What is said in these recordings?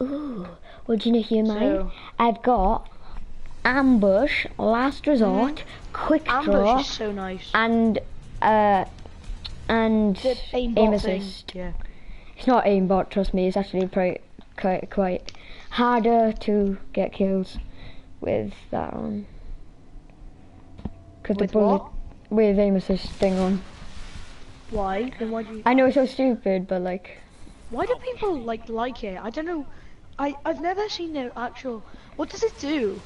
Ooh. Well, do you know hear mine? So- I've got ambush, last resort, quick draw, Ambush is so nice. and uh, and aim thing. assist. Yeah. It's not aimbot, trust me. It's actually quite quite quite harder to get kills with that on. Cause With the bullet what? with aim assist thing on. Why? Then why do you? I know it's so stupid, but like Why do people like like it? I don't know. I I've never seen the actual. What does it do?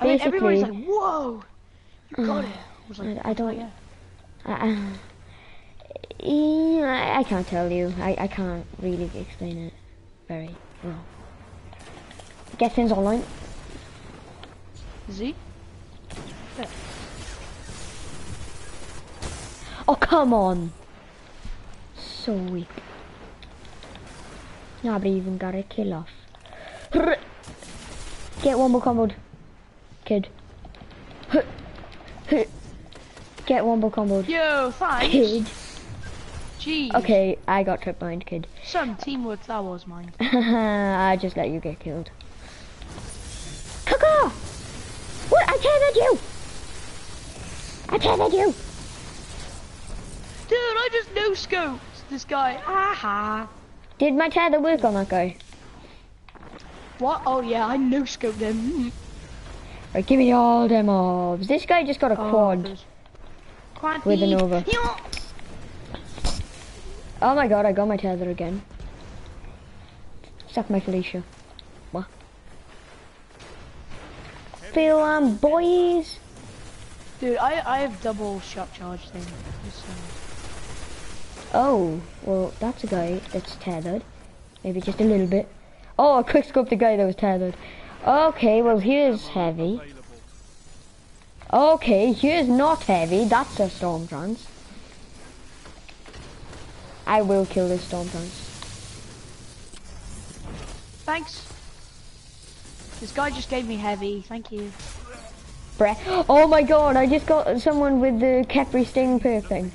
I mean, everybody's like, "Whoa, you got it." I was like, I, I don't. Oh, yeah. I, I, I can't tell you. I, I can't really explain it very well. Get things online. Z. Oh come on! So weak. Nobody even got a kill off. Get one more combo, kid. Get one more combo, Yo, thanks. kid. Jeez. Okay, I got trip mined, kid. Some teamwork that was mine. I just let you get killed. Kaka! What? I tethered you! I tethered you! Dude, I just no scoped this guy. Aha. Did my tether work on that guy? What? Oh yeah, I no scoped him. Right, give me all them mobs. This guy just got a Oh, quad. Quad With a feed. Nova. Oh my god, I got my tether again. Suck my Felicia. What? Feel um boys. Dude, I I have double shot charge thing. Oh, well that's a guy that's tethered. Maybe just a little bit. Oh, I quick scope the guy that was tethered. Okay, well here's heavy. Okay, here's not heavy. That's a storm trance. I will kill this storm trance. Thanks. This guy just gave me heavy. Thank you. Brett. Oh my god, I just got someone with the Capri Sting perk thing.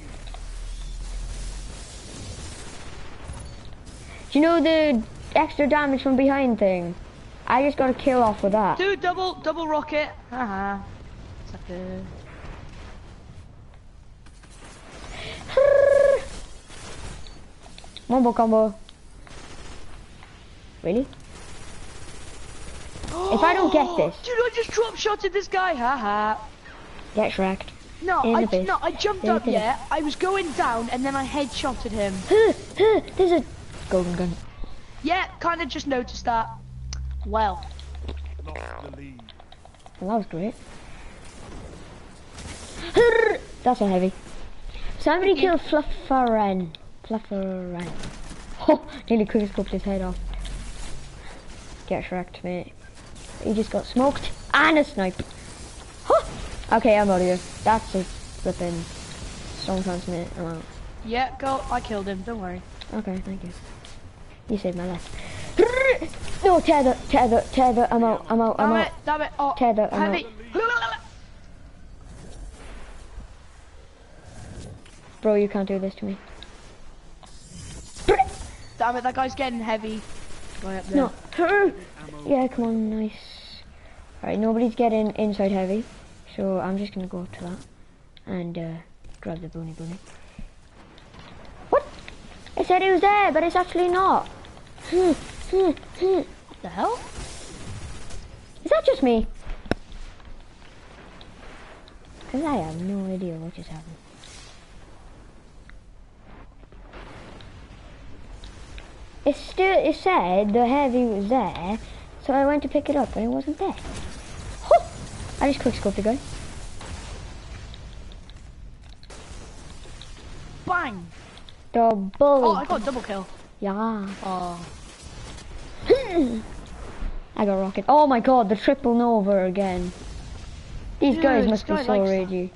You know the extra damage from behind thing? I just got a kill off with that. Dude, double double rocket. Haha. Sucker. Mumbo combo. Really? If I don't get this- Dude, I just drop shotted this guy. Haha. Get shreked. No, In I no, I jumped up. Yeah, I was going down, and then I headshotted him. Huh, huh, There's a golden gun. Yeah, kind of just noticed that. Well, Lost the lead. Well, that was great. That's a heavy. Somebody kill Flufferen. Flufferen. Oh, nearly quick scoped his head off. Get shreked, mate. He just got smoked and a snipe. Huh. Okay, I'm out of here. That's a flipping storm transmit. I'm out. yeah, go. I killed him. Don't worry. Okay, thank you. You saved my life. No, tether, tether, tether. I'm out, I'm out, I'm Damn out. it! Damn it! Oh, Tether, I'm heavy. Bro, you can't do this to me. Damn it! That guy's getting heavy. Right up there. No. Yeah, come on, nice. Alright, nobody's getting inside heavy, so I'm just gonna go up to that and uh, grab the boonie boonie. What? I said it was there, but it's actually not. What the hell? Is that just me? Because I have no idea what just happened. It still, it said the heavy was there, so I went to pick it up and it wasn't there. Huh. I just quick scoped the guy. Bang! Double. Oh, I got a double kill. Yeah. Oh. I got rocket. Oh my god, the triple Nova again. These Dude, guys must be so ragey.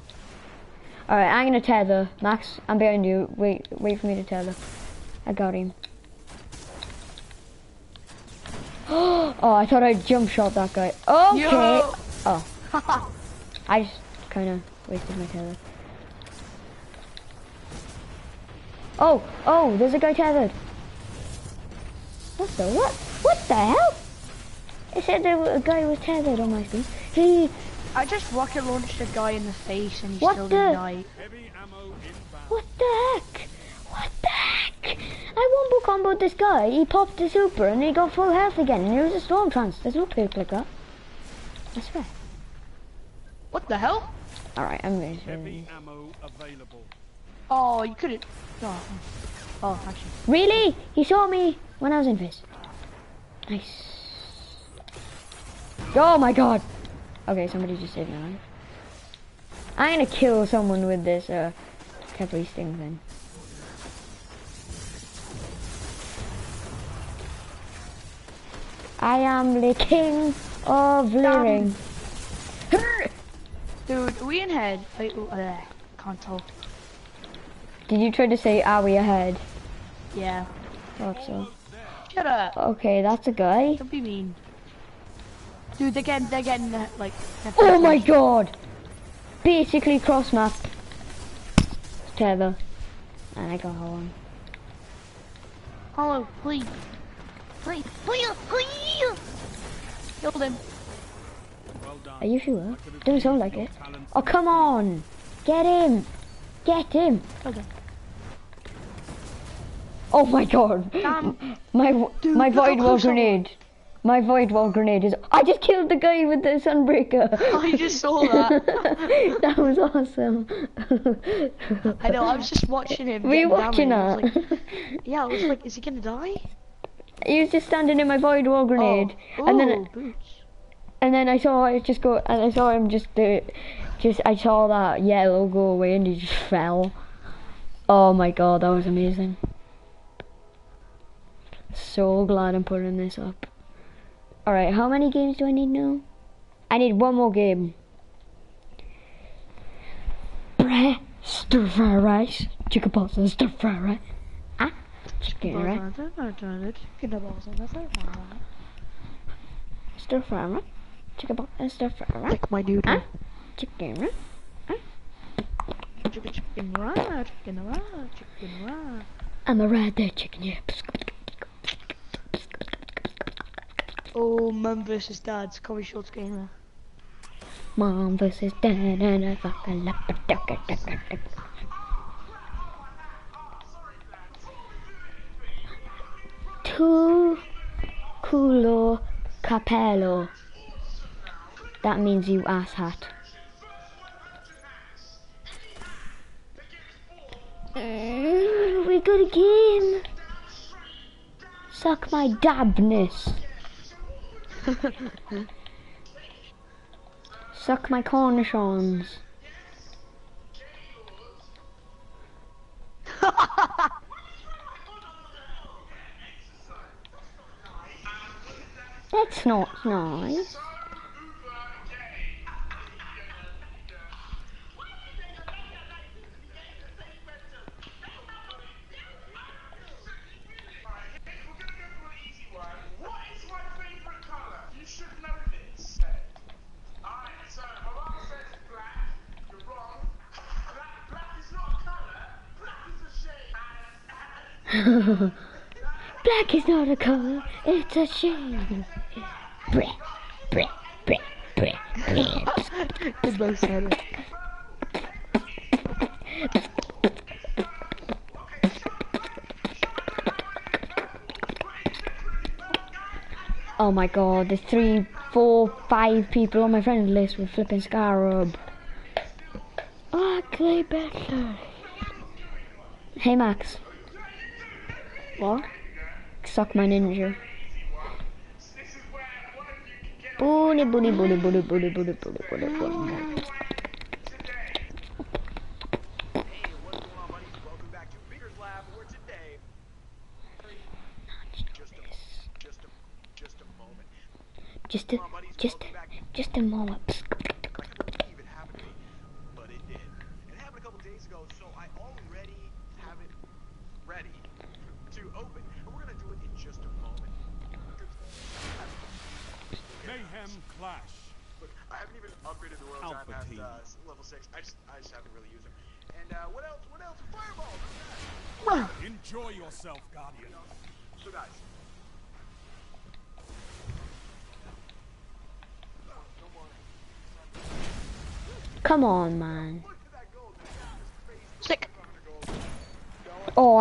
Alright, I'm gonna tether. Max, I'm behind you. Wait, wait for me to tether. I got him. oh, I thought I jump shot that guy. Okay. Yo! Oh, I just kind of wasted my tether. Oh, oh, there's a guy tethered. What the what? What the hell? It said there was a guy was tethered on my screen. He, I just rocket launched a guy in the face and he What still the- didn't die. Heavy ammo what the heck? What the heck? I one book comboed this guy, he popped the super and he got full health again and it was a storm trance. There's no clip like that. I swear. What the hell? Alright, I'm ready. Heavy ammo available. Oh, you couldn't. Oh, oh actually. Really? He saw me when I was in face. Nice. Oh my god. Okay, somebody just saved my life. I'm gonna kill someone with this uh Capri Sting thing. I am the king of living. Dude, are we in head? Wait, uh, can't tell. Did you try to say are we ahead? Yeah. Thought so. Shut up. Okay, that's a guy. Don't be mean. Dude, they're getting, they're getting, uh, like... they're Oh my fucking- god! Basically cross map. Tether. And I got her one. Hollow, please. Please, please, please! Killed him. Well done. Are you sure? Don't sound used like it. Oh come on! Get him! Get him! Killed him. Oh my god! Damn. My Dude, my void wall was. grenade. My void wall grenade is. I just killed the guy with the sunbreaker. I just saw that. that was awesome. I know, I was just watching him. Were you watching that? Like- yeah, I was like, is he gonna die? he was just standing in my void wall grenade, Oh, and then boots. and then I saw it just go, and I saw him just uh, just I saw that yellow go away, and he just fell. Oh my god, that was amazing. So glad I'm putting this up. Alright, how many games do I need now? I need one more game. Bread, stir fry rice, chicken pasta, stir fry rice. Ah, chicken rice, stir fry rice, chicken pasta, stir fry rice. Like my noodle. Ah, chicken rice. Chicken, chicken, rah, chicken, rah, chicken, rah. I'm a red there chicken, yeah. Oh, mum versus dad's Can Short's gamer. Mom versus dad and I fuck a lap Tu culo capello. That means you ass hat. Mm, we a game. Suck my dabness. Suck my cornichons. That's not nice. Black is not a color, it's a shade. Breh. They both said it. Oh my god, there's three, four, five people on my friends list with flipping Scarab. Oh, Ugly better. Hey Max, What? suck my ninja. Booty booty booty booty booty booty booty booty booty. Just a, just a, just a moment.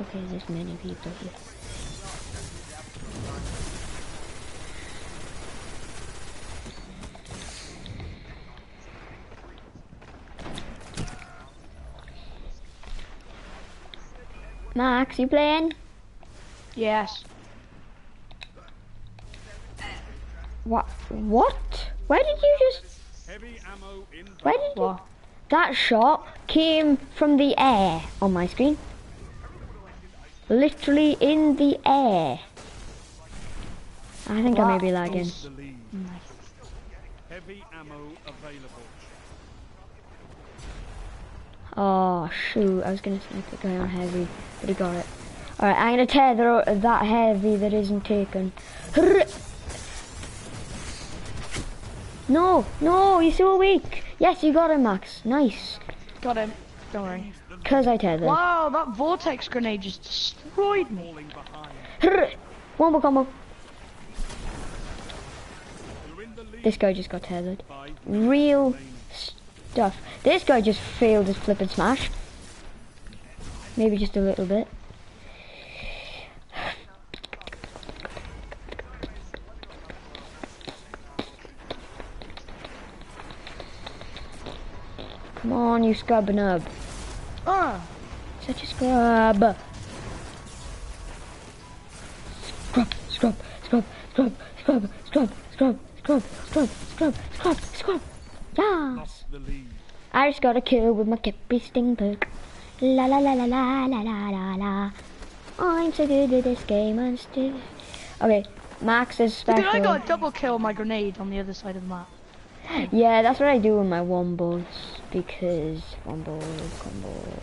Okay, there's many people here. Max, you playing? Yes. What? What? Where did you just? Heavy ammo inbound. Where did you? That shot came from the air on my screen. Literally in the air. I think I may be lagging. The. Heavy ammo available. Oh shoot, I was gonna snipe the guy on heavy, but he got it. Alright, I'm gonna tether that heavy that isn't taken. No, no, you're so weak. Yes, you got him, Max. Nice. Got him. Don't worry. Cause I tethered. Wow, that vortex grenade just destroyed me. Falling behind. One more combo. You're in the lead. This guy just got tethered. Real stuff. This guy just failed his flip and smash. Maybe just a little bit. Come on, you scrub nub. Ah. Such a scrub. Scrub, scrub, scrub, scrub, scrub, scrub, scrub, scrub, scrub, scrub, scrub, scrub. Yes. I just got a kill with my Kippy Sting perk. La la la la la la la la la. I'm so good at this game, I'm still. Okay, Max is Dude, special. I got a double kill on my grenade on the other side of the map. Yeah, that's what I do with my wombos because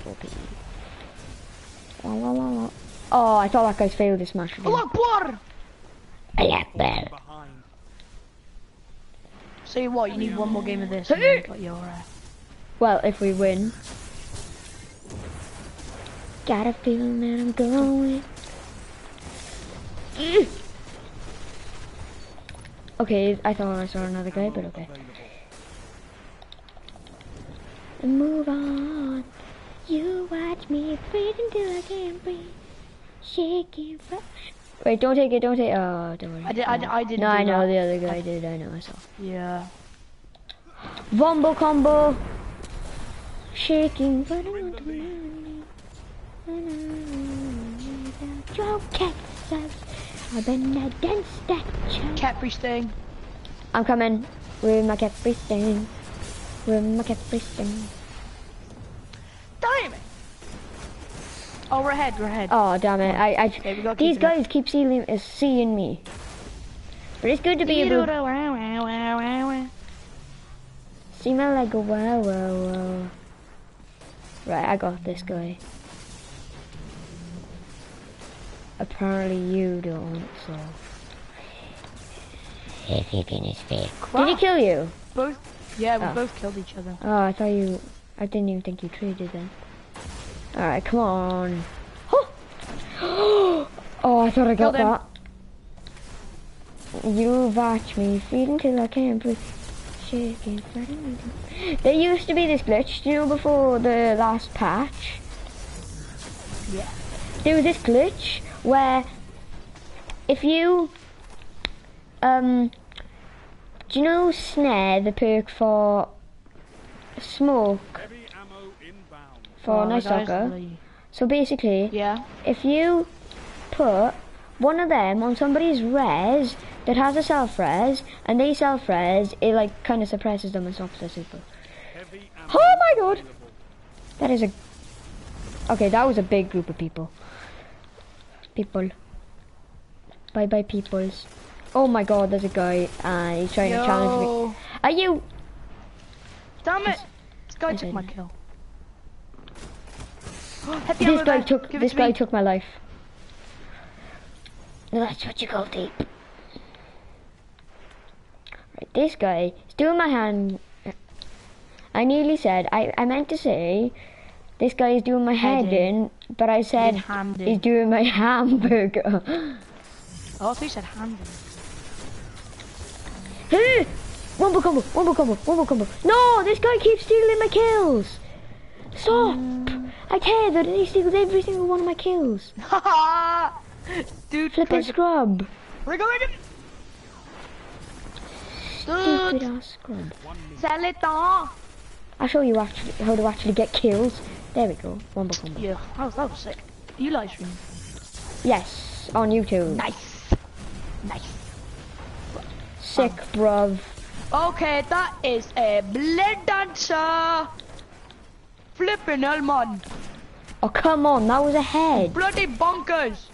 OP. La, la, la, la. Oh, I thought that guy's failed his smash again. Allah Akbar! Allah Akbar. So what, you need one more game of this and you got your... Uh... Well, if we win. Got a feeling that I'm going. Okay, I thought I saw another guy, but okay. Available. And move on. You watch me breathe until I can't breathe. Shaking from... Wait, don't take it, don't take Oh, don't worry. I did, I, did- I didn't No, I know that. the other guy did, I know, I saw. Yeah. Wombo combo. Shaking but I want to learn it. Your cats I've been against that child. Capri sting. I'm coming with my Capri sting. With my Capri sting. Damn it! Oh, we're ahead, we're ahead. Oh damn it! I, I Okay, these keep it up. guys keep seeing is seeing me. But it's good to be able to Right, see my leg go wow wow wow. Right, I got this guy. Apparently you don't, so. If you can escape. Did he kill you? Both, yeah, we Oh. both killed each other. Oh, I thought you. I didn't even think you traded then. Alright, come on. Oh! oh, I thought I got that. You watch me feed until I can't breathe. Shaking. There used to be this glitch, you know, before the last patch. Yeah. There was this glitch where if you um do you know snare the perk for smoke Heavy ammo inbound. for Oh, Night the guys Stalker? really- So basically Yeah. if you put one of them on somebody's res that has a self res and they self res, it like kind of suppresses them and stops their super. Oh my god! That is a. Okay, that was a big group of people. People. Bye bye, peoples. Oh my god, there's a guy and he's trying to challenge me. Are you? Damn it! This guy Is took it? my kill. This guy took Give this to guy me. took my life. That's what you call deep. Right, this guy is doing my hand. I nearly said I I meant to say this guy is doing my head, Head in. in. but I said in. he's doing my hamburger. Oh, I you said hand. More combo, one more combo, one more combo. No, this guy keeps stealing my kills. Stop! Mm. I care that he steals every single one of my kills. Dude, Flippin' scrub. We're. Stupid ass scrub. sell it. I'll show you actually how to actually get kills. There we go. One combo. Yeah, that was, that was sick. You live stream. Yes, on YouTube. Nice. Nice. Sick, bruv. Okay, that is a blade dancer. Flippin' hell, man. Oh, come on, that was a head. Bloody bonkers.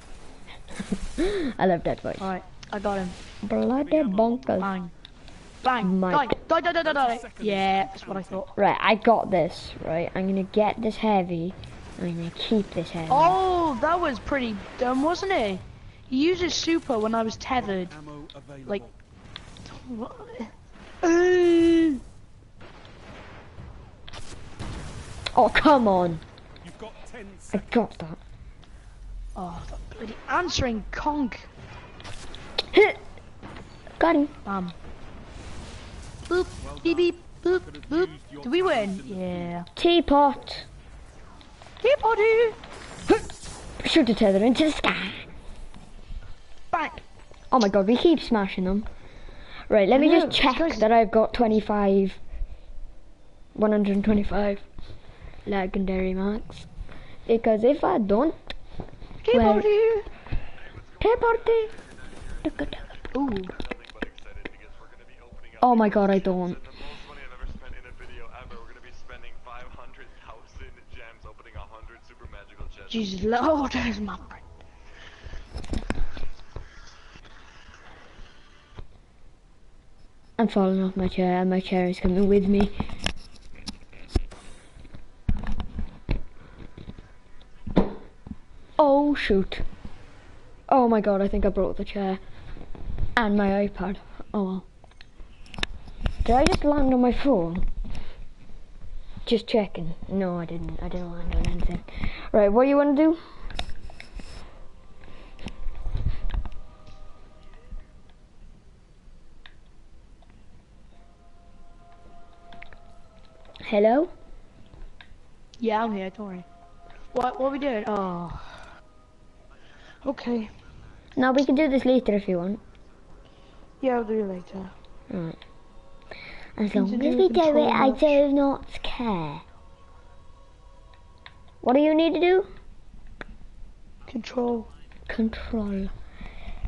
I love that voice. Alright, I got him. Bloody bonkers. Bang. Bang. Mike. Die. Die, die, die, die, die. Yeah, that's what I thought. Right, I got this, right? I'm gonna get this heavy. I'm gonna keep this heavy. Oh, that was pretty dumb, wasn't it? He used his super when I was tethered. Like, what? Oh, come on. You've got 10 I got that. oh, that bloody answering conk. got him. Bam. Boop, beep, beep, boop, boop. Do we win? Yeah. Teapot. Hey, eh? buddy. Shoot the tether into the sky. Bang. Oh my god, we keep smashing them. Right, let me know, just check guy's- that I've got 25. 125 legendary marks. Because if I don't, Hey, Well- buddy. teleport. Ooh. Nothing but excited because we're gonna be opening up Oh my god, I don't. the most money I've ever spent in a video ever. We're gonna be spending 500,000 gems opening 100 super magical chests. Jesus, oh, there's my friend. I'm falling off my chair and my chair is coming with me. Oh shoot. Oh my god, I think I broke the chair. And my iPad. Oh well. Did I just land on my phone? Just checking. No, I didn't. I didn't land on anything. Right, what do you want to do? Hello? Yeah, I'm here, don't worry. What, what are we doing? Oh. Okay. Now we can do this later if you want. Yeah, I'll do it later. Right. As Can long as we do it, I do not care. What do you need to do? Control. Control.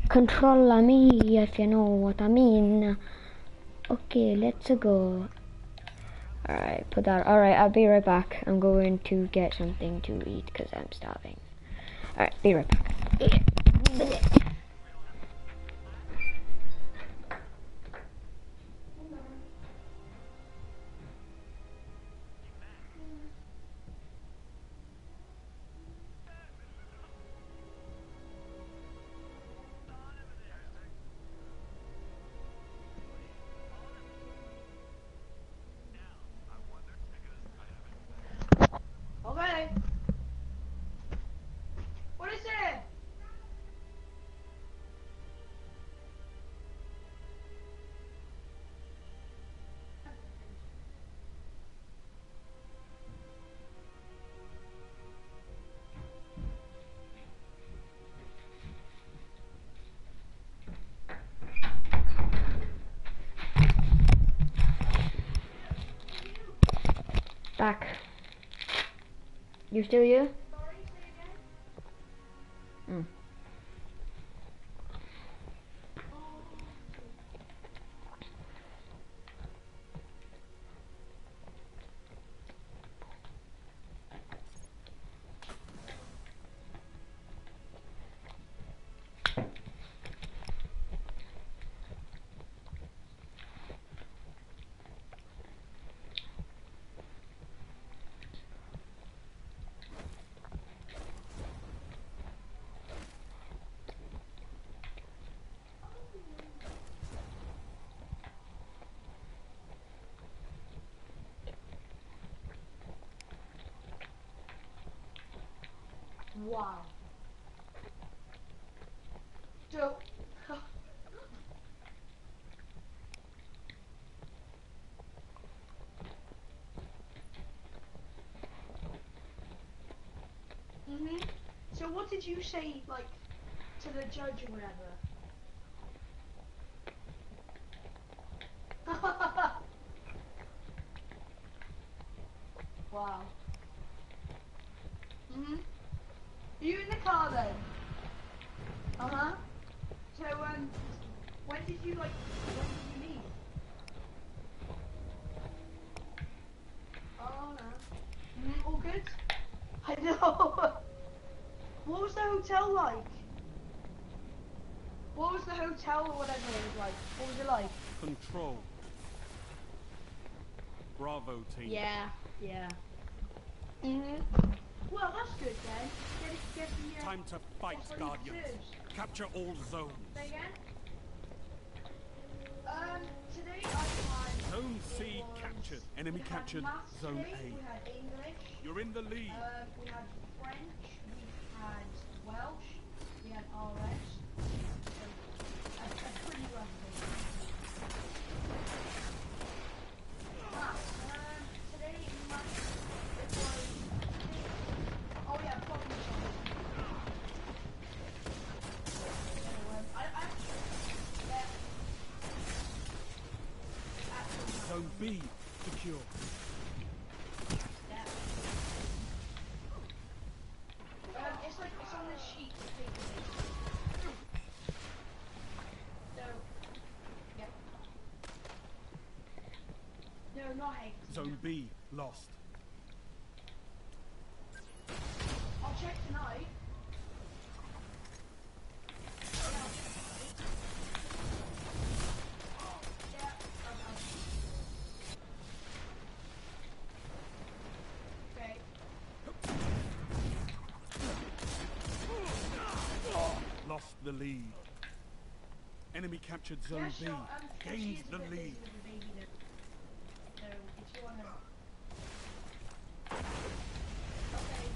Control me, if you know what I mean. Okay, let's go. Alright, put that. Alright, I'll be right back. I'm going to get something to eat because I'm starving. Alright, be right back. Back. You still here? Mm. Wow. So, Mhm. So what did you say, like, to the judge or whatever? wow. Mhm. Are you in the car then? Uh huh. So um, when did you like? When did you leave? Oh no. Mm, all good. I know. what was the hotel like? What was the hotel or whatever it was like? What was it like? Control. Bravo team. Yeah, yeah. Mhm. Well, that's good then. Get it, get the, uh, Time to fight, get Guardians. Capture all zones. Say again? Um, today I had... Zone C captured. Enemy captured. maths Zone A. We had English. You're in the lead. Um, we had French. We had Welsh. We had RS. So, a, a pretty rough day. Maths. Um, today maths, it was... Oh yeah, problem solving. So, um, I, I, yeah. Actual maths. Zone B secure. Yeah. Um, it's like it's on this sheet of paper basically. So, yeah. No, not hate. Zone B lost. I'll check tonight. Yeah, okay. Okay. Lost the lead. Enemy captured Zone B. Um, Gained the lead. busy with the baby though. So if you wanna. Okay.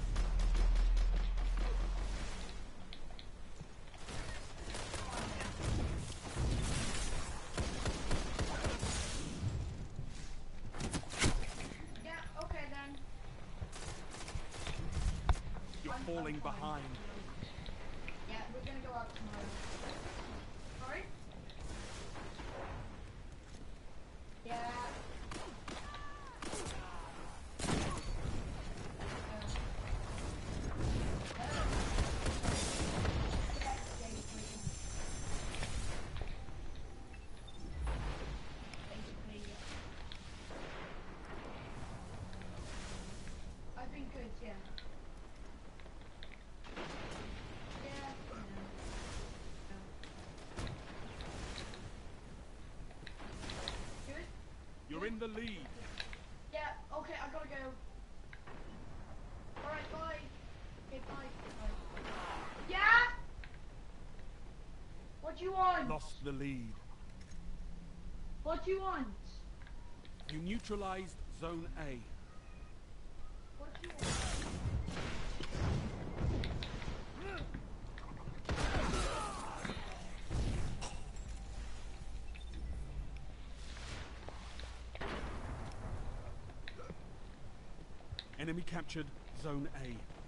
Yeah. Okay then. You're I'm- falling I'm fine. behind. Yeah, we're gonna go out tomorrow. Sorry? Yeah. I've been good, yeah. Yeah. Good? You're in the lead. Yeah, okay, I gotta go. Alright, bye. Okay, bye. Bye. Yeah? What do you want? Lost the lead. What do you want? You neutralized Zone A. What do you want? Enemy captured Zone A.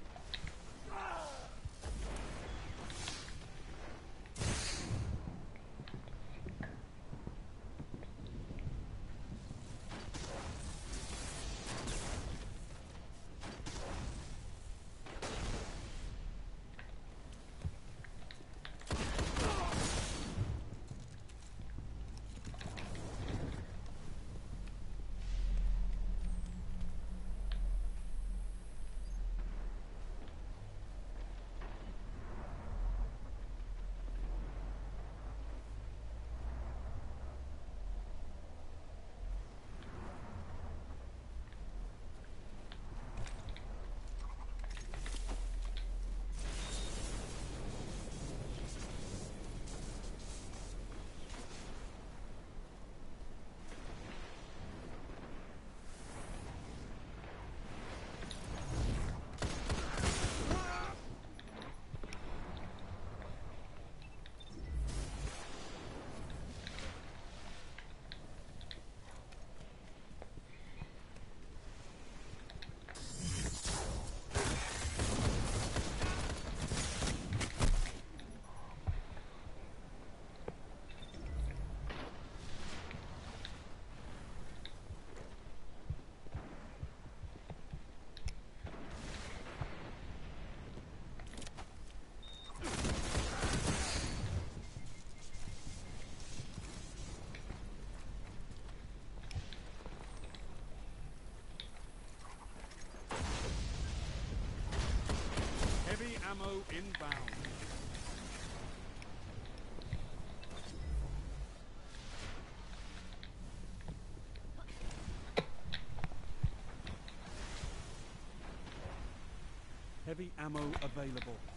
ammo inbound. Heavy ammo available.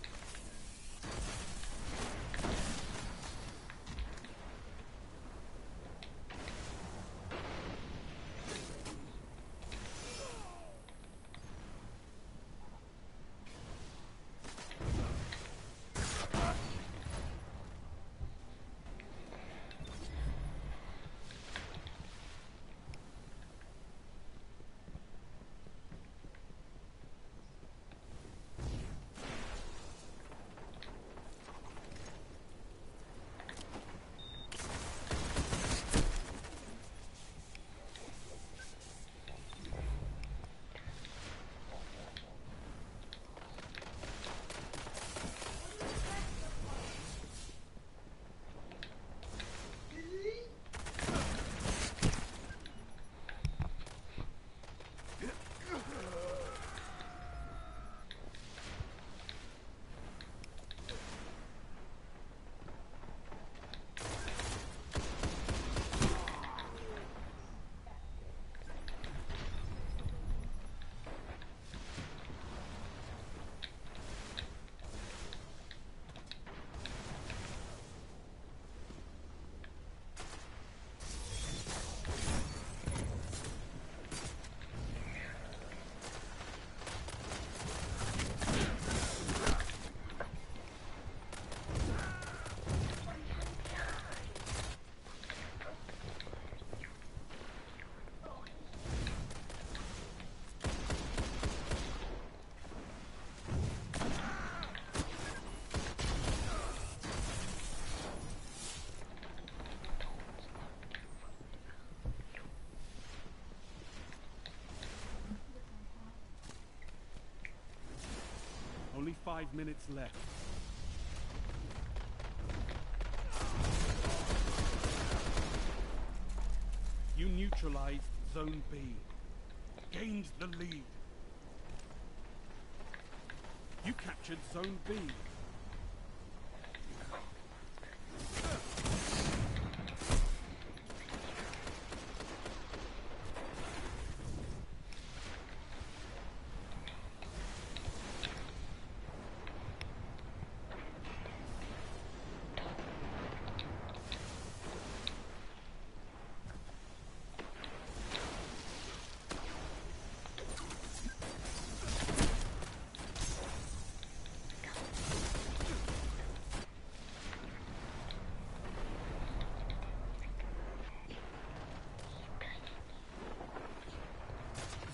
Only five minutes left. You neutralized Zone B. Gained the lead. You captured Zone B.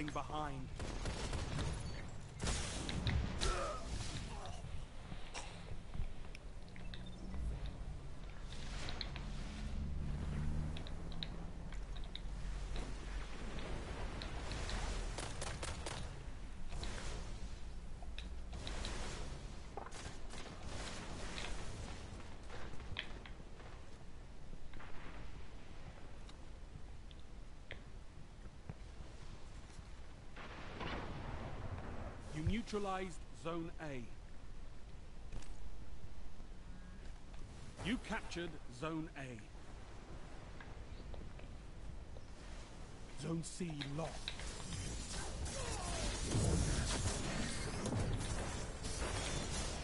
falling behind. You neutralized Zone A. You captured Zone A. Zone C lost.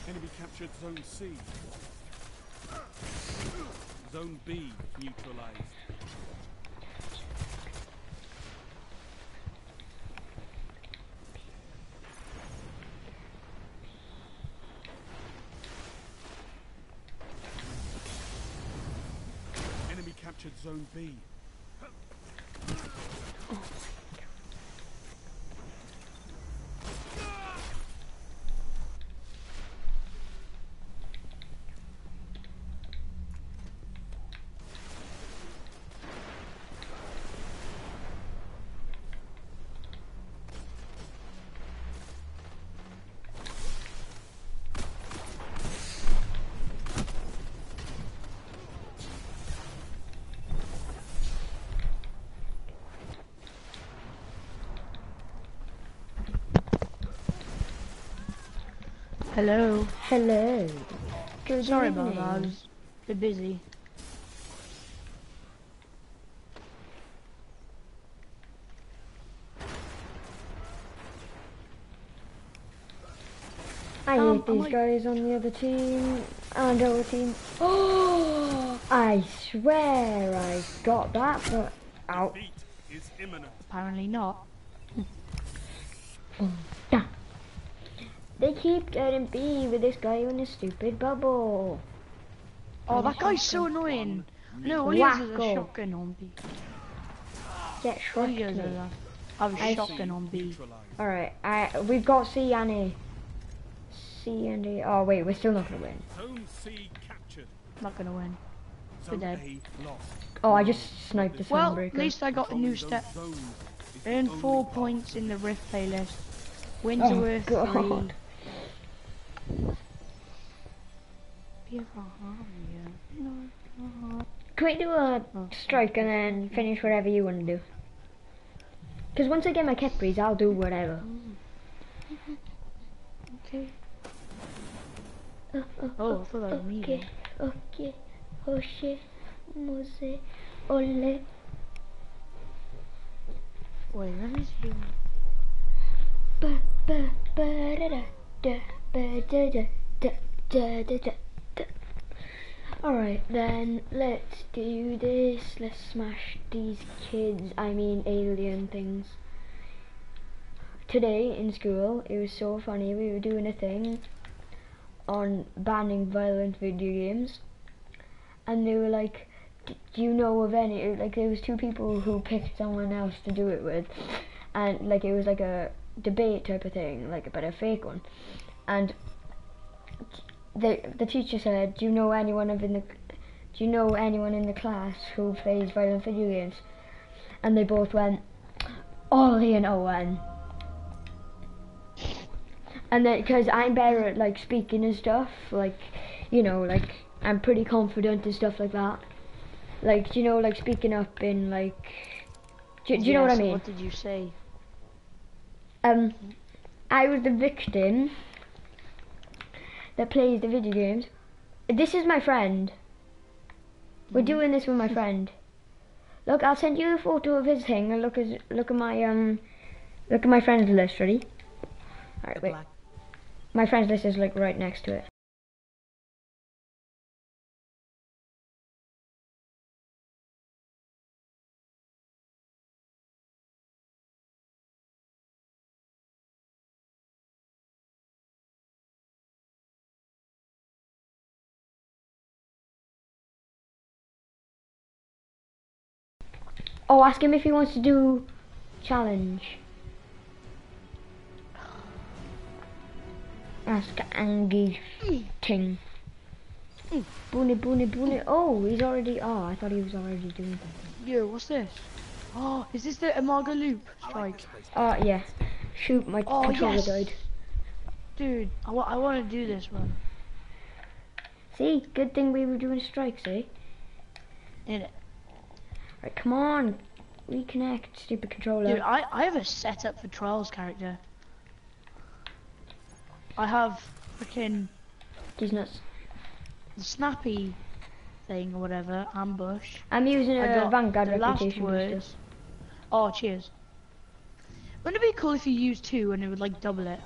Enemy captured Zone C. Zone B neutralized. Captured Hello. Hello. Good Sorry about that. I evening. was a bit busy. I Um, hate these guys on the other team and our team. Oh, I swear I got that, but ow. Defeat is imminent. Apparently not. keep getting beat with this guy in a stupid bubble. Oh, that guy's so annoying. No, all has a shotgun on B. Get shot. I has a, shotgun on B. Alright, I we've got C and A. C and A. Oh wait, we're still not gonna win. C captured. Not gonna win. We're dead. Oh, I just sniped this Well, at least I got a new step. Earn four points in the Rift playlist. Win to oh, Earth God. 3. Can we do a strike and then finish whatever you want to do? Because once I get my Kepris, I'll do whatever. Okay. Oh, oh, Oh, I uh, thought that was me. okay, okay, José, Mose, ole. Wait, let me see. Ba, ba, ba, da, da, da, Alright, then let's do this. Let's smash these kids, I mean alien things. Today in school, it was so funny. We were doing a thing on banning violent video games, and they were like, "Do you know of any?" Like there was two people who picked someone else to do it with, and like it was like a debate type of thing, like but a fake one, and the the teacher said, "Do you know anyone in the do you know anyone in the class who plays violent video games?" And they both went, "Olly and Owen." And then, because I'm better at like speaking and stuff, like, you know, like I'm pretty confident and stuff like that. Like, do you know, like speaking up in like, do, do you know what I mean? What did you say? Um, I was the victim that plays the video games. This is my friend. We're doing this with my friend. Look, I'll send you a photo of his thing. And look at look at my um, look at my friends list. Ready? All right, wait. Black. My friends list is like right next to it. Oh, ask him if he wants to do challenge. Ask Angie Ting. Boony, boony, boony. Oh, he's already. Oh, I thought he was already doing something. Yo, what's this? Oh, is this the Imago Loop strike? Oh, yeah. Shoot, my Oh, controller yes. died. Dude, I, wa- I want to do this one. See, good thing we were doing strikes, eh? In it. Right, come on. Reconnect, stupid controller. Dude, I, I have a setup for Trials character. I have freaking He's nuts. the snappy thing or whatever, ambush. I'm using I a Vanguard the reputation words. Oh, cheers. Wouldn't it be cool if you used two and it would like double it?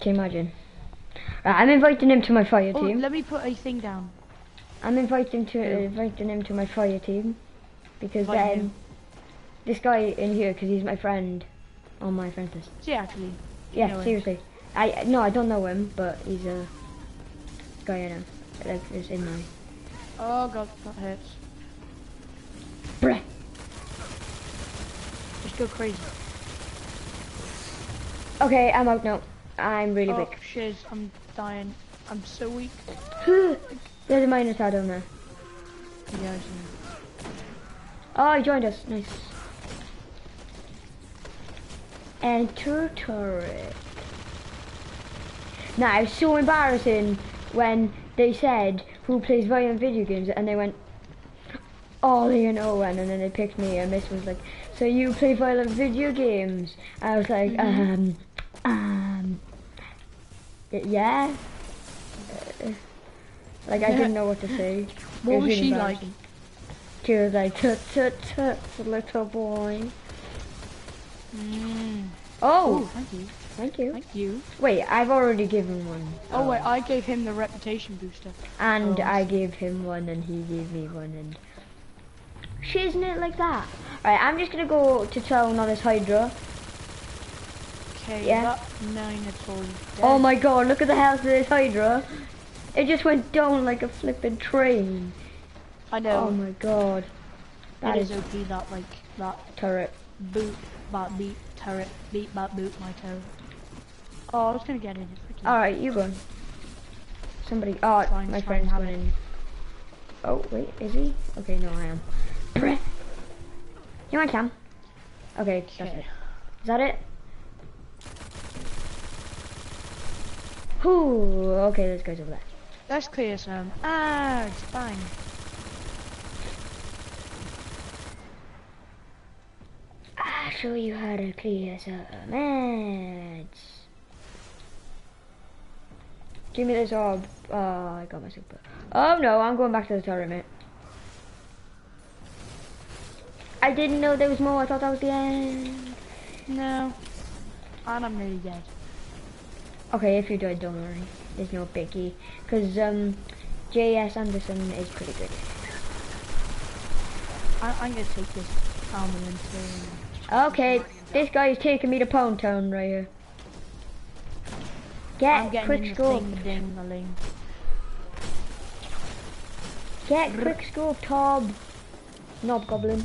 Can you imagine? Right, I'm inviting him to my fire Oh, team. let me put a thing down. I'm inviting to yeah. inviting him to my fire team because um, then this guy in here because he's my friend on my friend list. Seriously? Yeah, seriously. Him? I no, I don't know him, but he's a guy in know Like is in my. Oh god, that hurts. Bleh. Just go crazy. Okay, I'm out now. I'm really oh, weak. Shiz, I'm dying. I'm so weak. There's a Minotaur down there. Yeah. Oh, he joined us. Nice. Enter turret. Now, it's so embarrassing when they said who plays violent video games and they went Olly and Owen and then they picked me and Miss was like, so you play violent video games? I was like, um, um, yeah. Like I didn't know what to say. What was really she like? She was like, tut tut tut, little boy. Mm. Oh, Oh, thank you. thank you. Thank you. Wait, I've already given one. Oh wait, I gave him the reputation booster. And Oh. I gave him one and he gave me one and... She isn't it like that? Right, I'm just gonna go to town on this Hydra. Okay, Yeah. Minotaur is dead. Oh my god, look at the health of this Hydra. It just went down like a flipping train. I know. Oh my god. That it is is OP that like that turret. boot, bat beat, turret, beat, bat boot, my turret. Oh, I was gonna get it. Alright, you go. Somebody, oh, Fine, my fine, friend's in. Oh, wait, is he? Okay, no, I am. You want Cam? Okay, that's Okay. it. Is that it? Whew, okay, this guy's over there. Let's clear some ads. Bang. I'll show you how to clear some ads. Give me this orb. Oh, I got my super. Oh no, I'm going back to the turret, mate. I didn't know there was more. I thought that was the end. No. And I'm nearly dead. Okay, if you do it, don't worry. There's no biggie. Because um, J.S. Anderson is pretty good. I, I'm gonna take this into. Okay, this guy is taking me to Pound Town right here. Get quick scope. thing, ding, the ling. Get quick scope, Tob. Knob Goblin.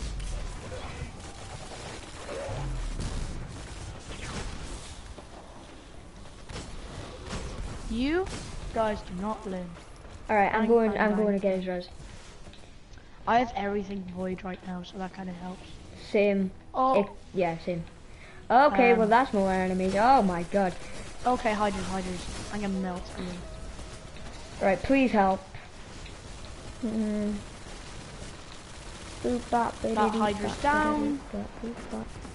You guys do not learn. Alright, I'm going. I'm going to get his res. I have everything void right now, so that kind of helps. Same. Oh, If, yeah, same. Okay, Um, well that's more enemies. Oh my god. okay, hydras, hydras. I'm gonna melt you. Right, please help. Mm. Boop, bop, That Hydra's down.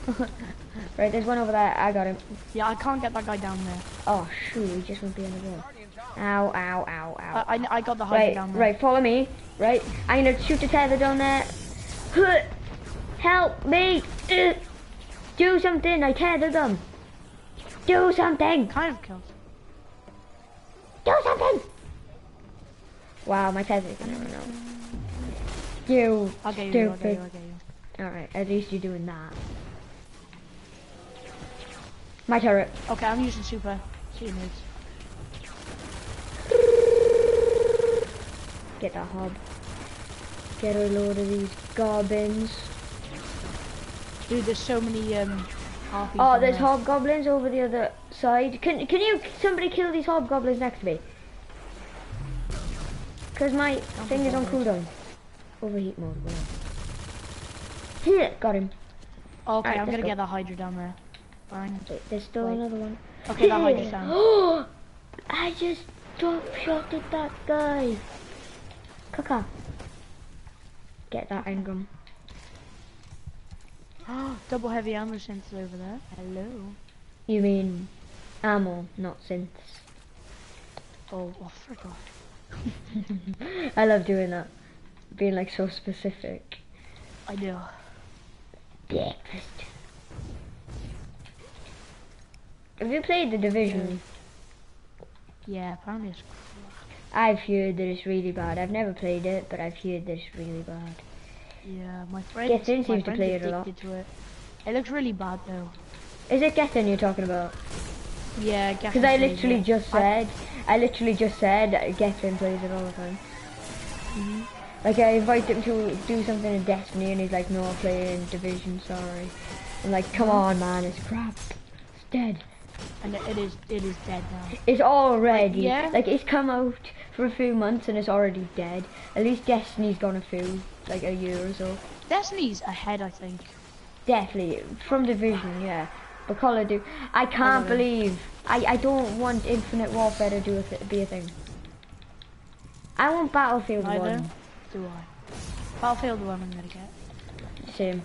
biddity, bop, boop, bop. right, there's one over there. I got him. Yeah, I can't get that guy down there. Oh shoot, he just went behind the wall. Ow, ow, ow, ow. I, I, I got the hydra right, down there. right, follow me. Right, I'm gonna shoot the tether down there. Help me! Uh, Do something, I tethered them. Do something! Kind of killed. Do something! Wow, my tether's gonna run out. You I'll get you, I'll get stupid. you, I'll get you. Alright, at least you're doing that. My turret. Okay, I'm using super. See you. Get that hob. Get a load of these goblins. Dude, there's so many um Oh, there's there. hobgoblins over the other side. Can can you somebody kill these hobgoblins next to me? Cause my thing is on cooldown. Overheat mode. Here, got him. Okay, Alright, I'm gonna go. get the hydra down there. There's still Wait. another one. Okay, that hydra's down. Oh, I just drop shot at that guy. Kaka. Get that engram. Double heavy ammo synths over there. Hello. You mean ammo, not synths. Oh, oh frick off. I love doing that. Being like so specific. I do. Breakfast. Have you played the division? Yeah, apparently it's I've heard that it's really bad. I've never played it, but I've heard that it's really bad. yeah. My friend. Gethin seems to play it a lot. it. it looks really bad though. Is it Gethin you're talking about? Yeah, Because I literally just said, I literally just said Gethin plays it all the time. Mhm. Like I invite him to do something in Destiny and he's like, no, I'm playing Division, sorry. I'm like, come on, man, it's crap. It's dead. And it, is it is dead now. It's already yeah? like it's come out for a few months and it's already dead. At least Destiny's gone a few, like a year or so. Destiny's ahead, I think. Definitely from Division, yeah. But Call of Duty, I can't Duty. believe I I don't want Infinite Warfare to do a th- be a thing. I want Battlefield Neither One. do I. Battlefield one I'm gonna get. Same.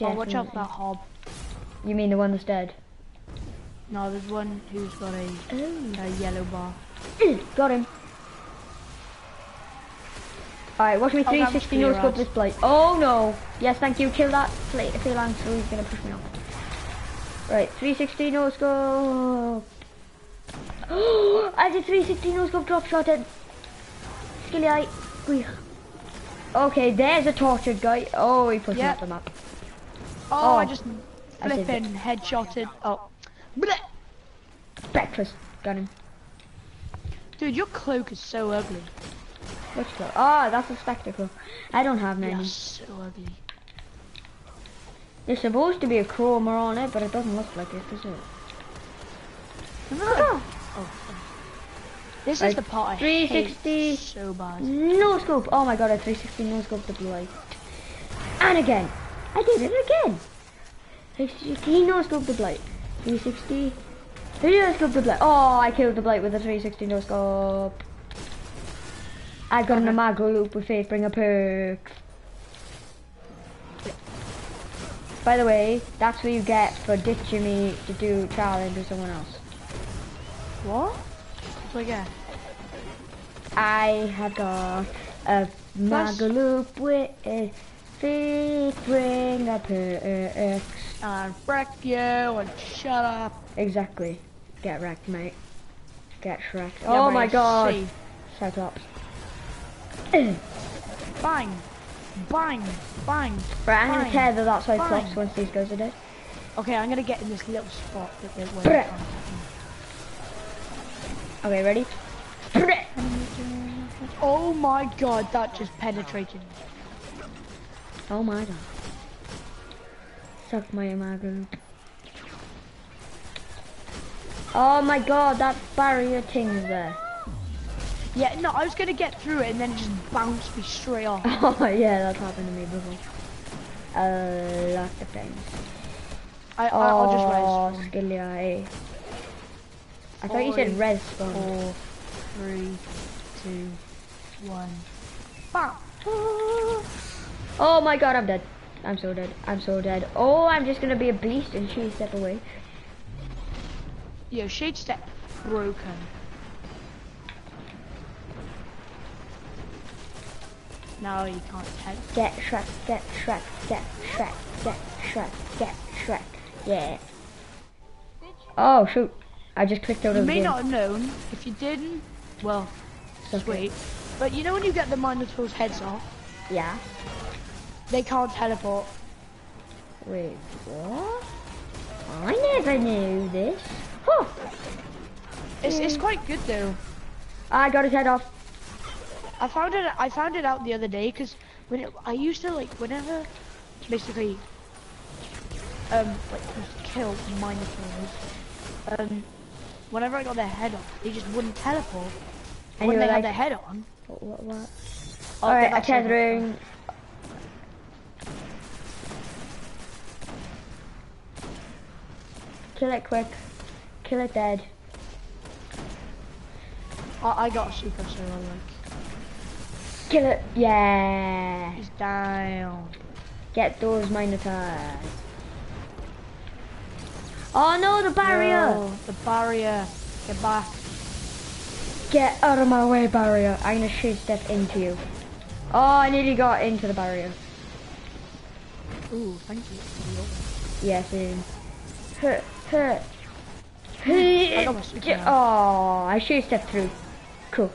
Oh, watch out for that hob. You mean the one that's dead? No, there's one who's got a, Oh. a yellow bar. Mm, got him. Alright, watch me Oh, that was 360 no scope this plate. Oh no! Yes, thank you. Kill that plate if he lands, so he's gonna push me off. Right, 360 no scope. I did 360 no scope drop shot at Skilly Eye. Okay, there's a tortured guy. Oh, he pushed me Yep. off the map. Oh, I Oh, just I did flipping headshotted. Oh. Blech. Breakfast. Got him. Dude, your cloak is so ugly. Which go? Oh, ah, that's a spectacle. I don't have many. You're so ugly. There's supposed to be a chroma on it, but it doesn't look like it, does it? Oh, this is the part I 360. hate so bad. No scope. Oh my god, a 360 no scope the blue light. And again. I did it again. 360 no scope the blight. 360. No scope the blight. Oh, I killed the blight with a 360 no scope. I got an Imago Loop with Faithbringer perks. By the way, that's what you get for ditching me to do challenge with someone else. What? What do I get? I have got a Magaloop with eh, a Faithbringer perks. And wreck you and shut up. Exactly. Get wrecked, mate. Get shreked. Yeah, oh my god. safe. Cyclops. Bang. Bang. Bang. Right, I'm gonna Fine. tether that Cyclops Fine. once these guys are dead. Okay, I'm gonna get in this little spot that they're Okay, ready? Oh my god, that just penetrated. Oh my god. Suck my Magaloop. Oh my god, that barrier thing is there. Yeah, no, I was gonna get through it and then it just bounced me straight off. Oh yeah, that's happened to me before. A lot of times. I, I, I'll just Oh, res. skilly eye. I thought you said res. Four, three, two, one. Bam! Oh my god, I'm dead. I'm so dead. I'm so dead. Oh, I'm just gonna be a beast and she step away. Yo, shade step broken. Now you can't tell. Get Shrek, get Shrek, get Shrek, get Shrek, get Shrek. Yeah. Oh shoot. I just clicked out You of the may not have known. If you didn't, well, okay. sweet. But you know when you get the Minotaur's heads off, Yeah. They can't teleport. Wait, what? I never knew this. Huh. It's, it's Mm. quite good though. I got his head off. I found it. I found it out the other day because when it, I used to like whenever, basically, um, like kill minotaurs. Um, whenever I got their head off, they just wouldn't teleport. And when they were had their head on. what, what, Alright, that's I'm it. Kill it quick. Kill it dead. I, I got a super so I like. Kill it. Yeah. He's down. Get those minotaurs. Oh no, the barrier. No, the barrier. Get back. Get out of my way, barrier. I'm gonna shoot step into you. Oh, I nearly got into the barrier. Ooh, thank you. Yes, in. Get- Oh, I shoot step through. Cool.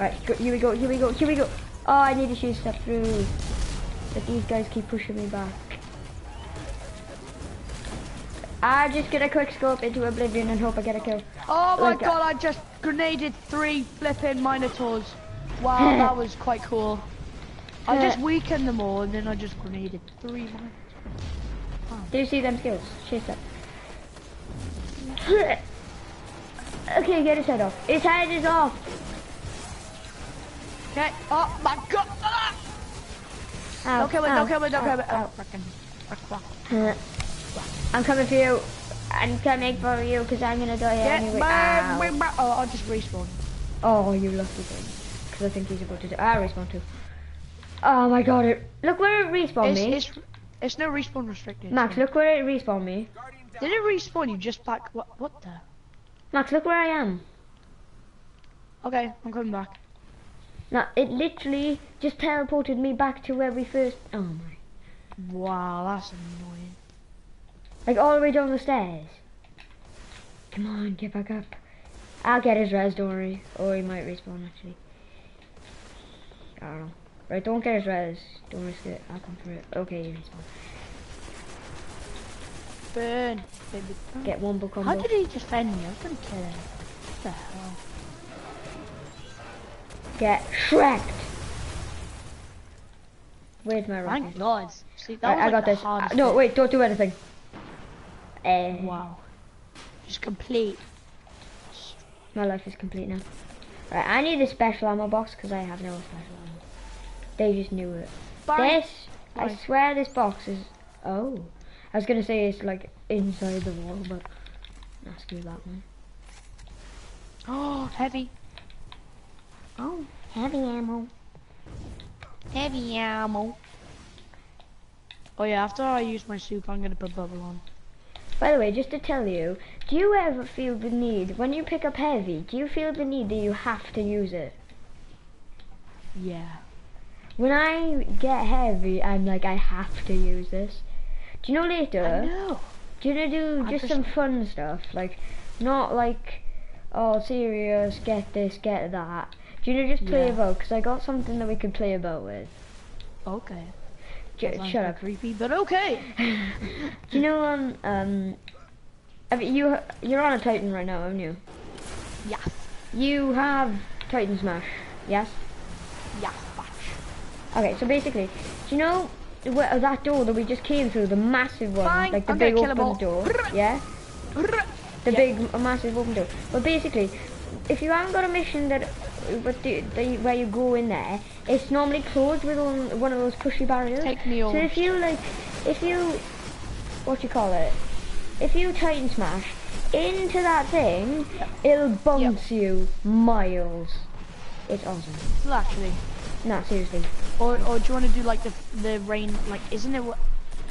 Right, go, here we go, here we go, here we go. Oh, I need to shoot step through. But these guys keep pushing me back. I just get a quick scope into oblivion and hope I get a kill. Oh my Like, uh, god, I just grenaded three flipping minotaurs. Wow, that was quite cool. I just Uh, weakened them all and then I just grenaded three mines. Do you see them skills? Chase. Okay, get his head off. His head is off. Okay. Oh my god! Ah! Ow, Don't kill me, ow, don't kill me, don't ow, kill me. ow. Oh, frickin'. Frick, Uh, I'm coming for you. I'm coming for you because I'm gonna die Get anyway. back, Ow. wait. Oh, I'll just respawn. Oh, you lucky thing. Because I think he's about to do. Ah, respawn too. Oh my god, it, look where it respawned It's, me. it's, it's no respawn restricted. Max, look where it respawned me. Did it respawn you just back? What, what the? Max, look where I am. Okay, I'm coming back. No, it literally just teleported me back to where we first. Oh my. Wow, that's annoying. Like all the way down the stairs. Come on, get back up. I'll get his res, don't worry. Or he might respawn actually. I don't know. Right, don't get his res. Don't risk it. I'll come for it. Okay, he respawned. Burn, baby. burn. Get one book on How did he defend me? I was gonna kill him. What the hell? Get shreked. Where's my rocket? Thank God. See, that Right, was I like got this. No, wait, don't do anything. Uh, Wow. Just complete. My life is complete now. Right, I need a special ammo box because I have no special ammo. They just knew it. Bye. This, I swear this box is, oh. I was gonna say it's like inside the wall, but nah, screw that one. Oh, heavy. Oh, heavy ammo. Heavy ammo. Oh yeah, after I use my soup, I'm gonna put bubble on. By the way, just to tell you, do you ever feel the need, when you pick up heavy, do you feel the need that you have to use it? Yeah. When I get heavy, I'm like, I have to use this. Do you know later? I know. Do you know do just some fun stuff? Like, not like, oh, serious, get this, get that. Do you know just play Yeah. about? Because I got something that we could play about with. Okay. J- shut up. Creepy, but okay. Do you know on, um, I mean, you, you're on a Titan right now, aren't you? Yes. You have Titan Smash, yes? Yes. Okay, so basically, do you know that door that we just came through, the massive one, Fine, like the I'm big open door, yeah? The Yeah. big, massive open door. But basically, if you haven't got a mission that, but the, the, where you go in there, it's normally closed with one, one of those pushy barriers. Take me So if you like, if you, what do you call it, if you Titan Smash into that thing, it'll bounce you miles. It's awesome. Well, actually. Nah, seriously. Or, or do you want to do like the the rain? Like, isn't it? What,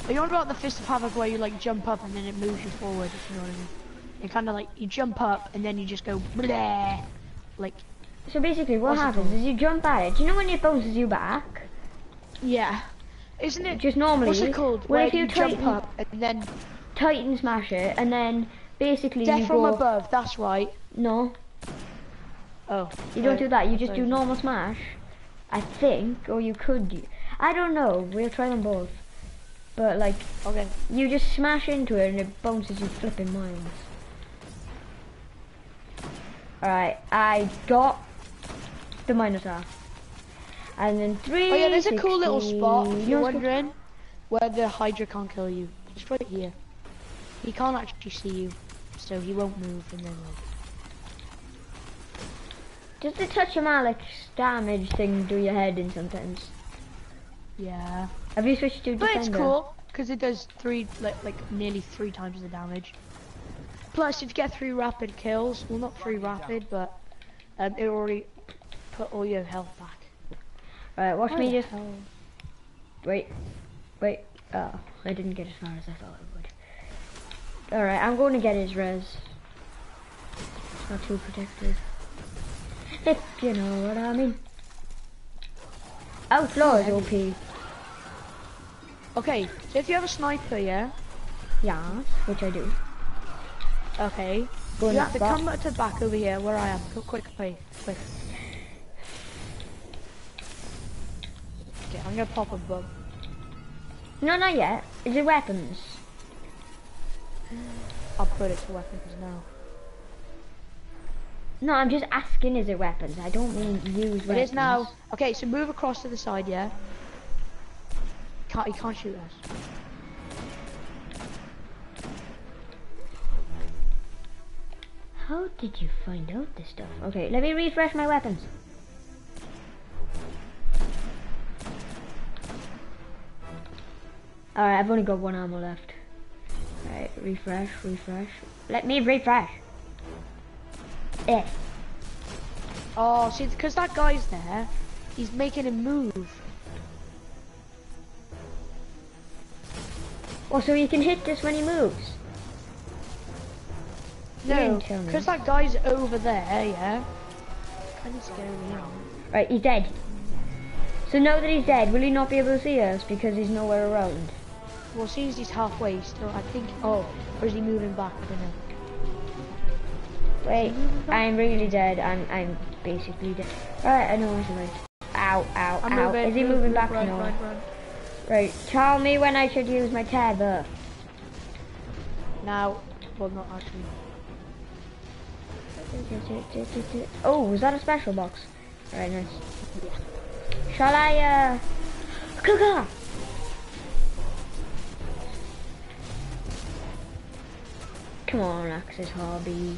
are you on about the fist of havoc where you like jump up and then it moves you forward? If you know what I mean. You kind of like you jump up and then you just go bleh. Like, So basically, what happens is you jump at it. Do you know when it bounces you back? yeah. Isn't it? Just normally. What's it called? Well, Where if you, you jump up and then Titan Smash it, and then basically death you from go. above. That's right. No, Oh. you don't do that. You just do normal Smash. I think, or you could. I don't know. We'll try them both. But like, Okay. you just smash into it and it bounces you flipping mines. Alright, I got the Minotaur. And then three. Oh yeah, there's a cool little spot. If you're wondering where the Hydra can't kill you, it's right here. He can't actually see you, so he won't move, and then like. Does the touch of Malice damage thing do your head in sometimes? Yeah. Have you switched to But defender? But it's cool because it does three, like, like nearly three times the damage. Plus, if you get three rapid kills, well, not three rapid, but um, it already put all your health back. Alright, watch me just hell- wait, wait. Oh, I didn't get as far as I thought I would. Alright, I'm going to get his res. It's not too protected. If you know what I mean. Outlaw is OP. Okay, so if you have a sniper, yeah, Yeah, which I do. okay, Go you have to spot. come to the back over here where I am. Go quick, play, quick. Okay, I'm gonna pop a bug. No, not yet. Is it weapons? I'll put it to weapons now. No, I'm just asking is it weapons. I don't mean use weapons. It is now. Okay, so move across to the side, yeah. can't, he can't shoot us. How did you find out this stuff? Okay, let me refresh my weapons. Alright, I've only got one ammo left. Alright, refresh, refresh. Let me refresh. Eh. Oh, see, because that guy's there, he's making him move. Oh, so you can hit this when he moves. No, didn't tell me. because that guy's over there, yeah. Kind of scary now. Right, he's dead. So now that he's dead, will he not be able to see us because he's nowhere around? Well, since he's halfway, still, I think. Oh, or is he moving back? I don't know. Wait, I'm really dead. I'm I'm basically dead. Alright, I know he's right. Ow, ow, I'm ow. moving. Is he moving back? run, no. run, run. Right, tell me when I should use my tether. Now, well, not actually. Oh, was that a special box? Alright, nice. Shall I, uh... Kuka! Come on, Axe's hobby.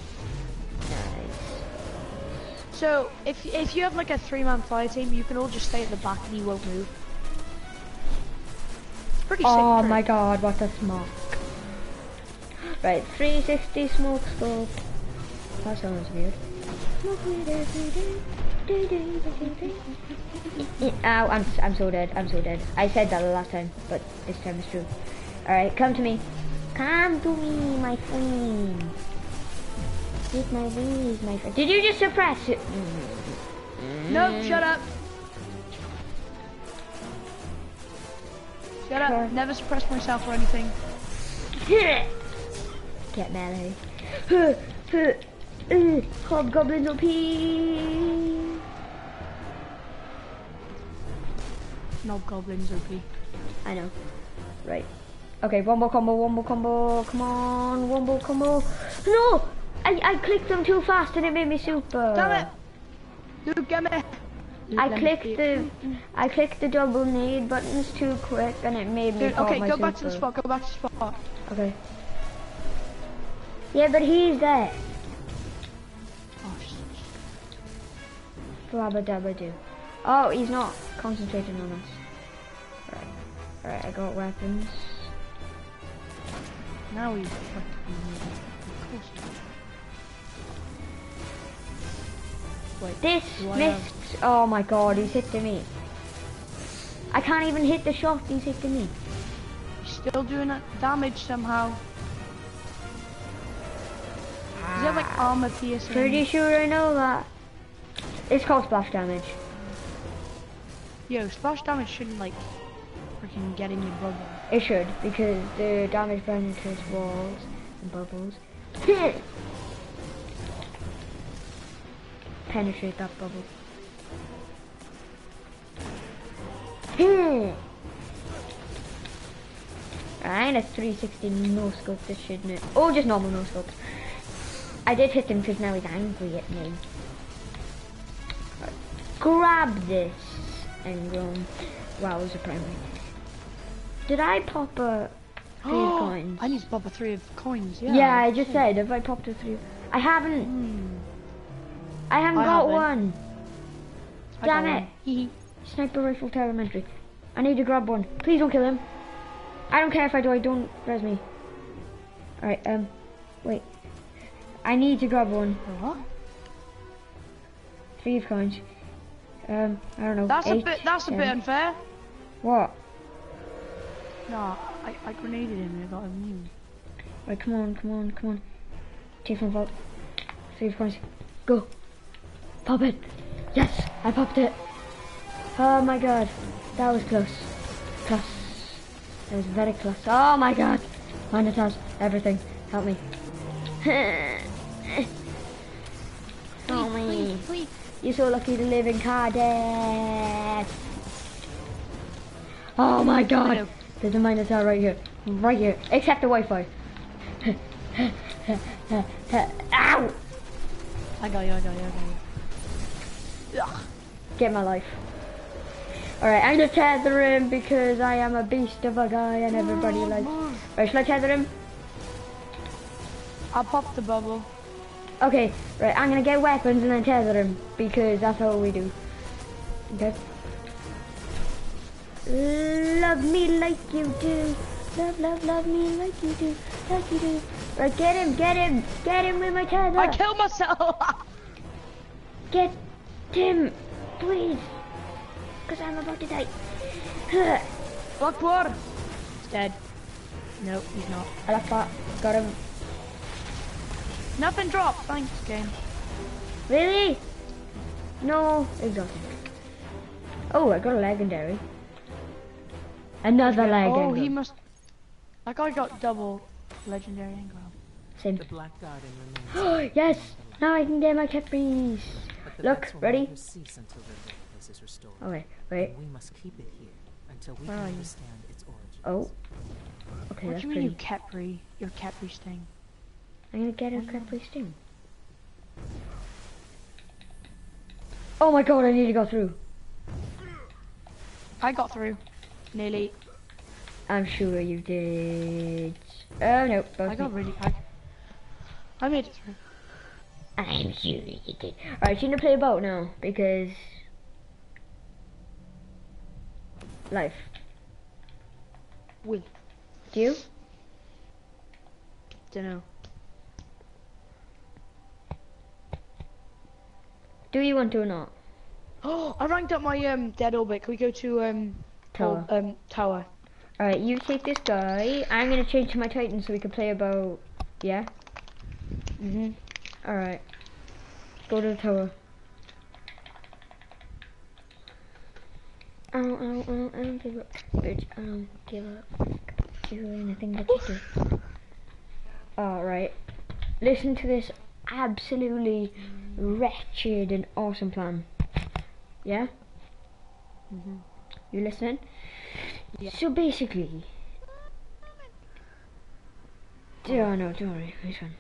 So, if if you have like a three-man fire team, you can all just stay at the back and you won't move. It's pretty sick. Oh trick. my god, what a smoke. Right, 360 smoke scope. That sounds weird. Ow, I'm, I'm so dead, I'm so dead. I said that the last time, but this time it's true. Alright, come to me. Come to me, my friend. With my wings, my friend. Did you just suppress it? No, shut up. Shut up. Never suppress myself or anything. Get melee. Hobgoblins OP. No goblins, OP. I know. Right. Okay, one more combo, one more combo. Come on, one more combo. No! I, I clicked them too fast and it made me super. Damn it! Luke, get me! Luke, I clicked the I clicked the double need buttons too quick and it made me Dude, okay, my go back to the spot, go back to the spot. Okay. Yeah, but he's there. Oh, sh- dabba do. Oh, he's not concentrating on us. Right. Right, I got weapons. now he's Wait, This Do I have- missed. Oh my god, he's hitting me. I can't even hit the shot, he's hitting me. he's still doing damage somehow. Does he have like ah. armor piercing? Pretty sure I know that. It's called splash damage. Yo, splash damage shouldn't like freaking get in your brother. It should, because the damage penetrates walls and bubbles. Penetrate that bubble. Alright, a 360 no scope this shouldn't it? Oh, just normal no scopes. I did hit him because now he's angry at me. Grab this and um, wow, it was a primary. Did I pop a three of coins? I need to pop a three of coins. Yeah. Yeah, I just said if I popped a three. I haven't. Hmm. I haven't I got haven't. one. I Damn one. it. Hee. Sniper rifle telemetry. I need to grab one. Please don't kill him. I don't care if I do. I don't res me. All right. Um. Wait. I need to grab one. What? Three of coins. Um. I don't know. That's a bit. That's a bit unfair. What? No, I, I grenaded him and I got immune. Right. Come on. Come on. Come on. Take from vault. Three of coins. Go. Pop it. Yes. I popped it. Oh my god. That was close. Close. That was very close. Oh my god. Minotaurs. Everything. Help me. Help me. Please. You're so lucky to live in Cardiff. Oh my god. There's a Minotaur right here. Right here. Except the Wi-Fi. Ow! I got you. I got you. I got you. Ugh. Get my life. Alright, I'm gonna tether him because I am a beast of a guy and everybody likes. Alright, shall I tether him? I'll pop the bubble. Okay, right, I'm gonna get weapons and then tether him because that's how we do. Okay. Love me like you do. Love, love, love me like you do. Like you do. Right, get him, get him, get him with my tether. I killed myself. Get him, please. Because I'm about to die. Huh. Blackboard. He's dead. No, he's not. I like that. Got him. Nothing dropped. Thanks, game. Really? No, exotic. Oh, I got a legendary. Another Oh, legendary. he must. That guy got double legendary engram. Same. The Black Garden remains. yes! Now I can get my Caprice. But the Look, ready? never cease until their birthplace is restored. Okay, wait. And we must keep it here until we Where can understand its origins. Oh. Okay, what do you mean, you pretty. Capri? Your Capri sting. I'm gonna get a Caprice too. Oh my god, I need to go through. I got through. Nearly. I'm sure you did. Oh no, both I got me. really. I, I made it through. I'm sure you did. Alright, you gonna play a boat now because life. Will. Do you? Dunno. Do you want to or not? Oh, I ranked up my um dead orbit. Can we go to um Tower. or- um tower? Alright, you take this guy. I'm gonna change to my Titan so we can play about. Yeah? Mhm. Alright. Go to the tower. I don't, I don't, I don't, I don't give up. Bitch, I don't give up. Do anything that you do. Alright. Listen to this absolutely wretched and awesome plan. Yeah? Mhm. You listening? Yeah. So basically. Oh no, don't worry. One.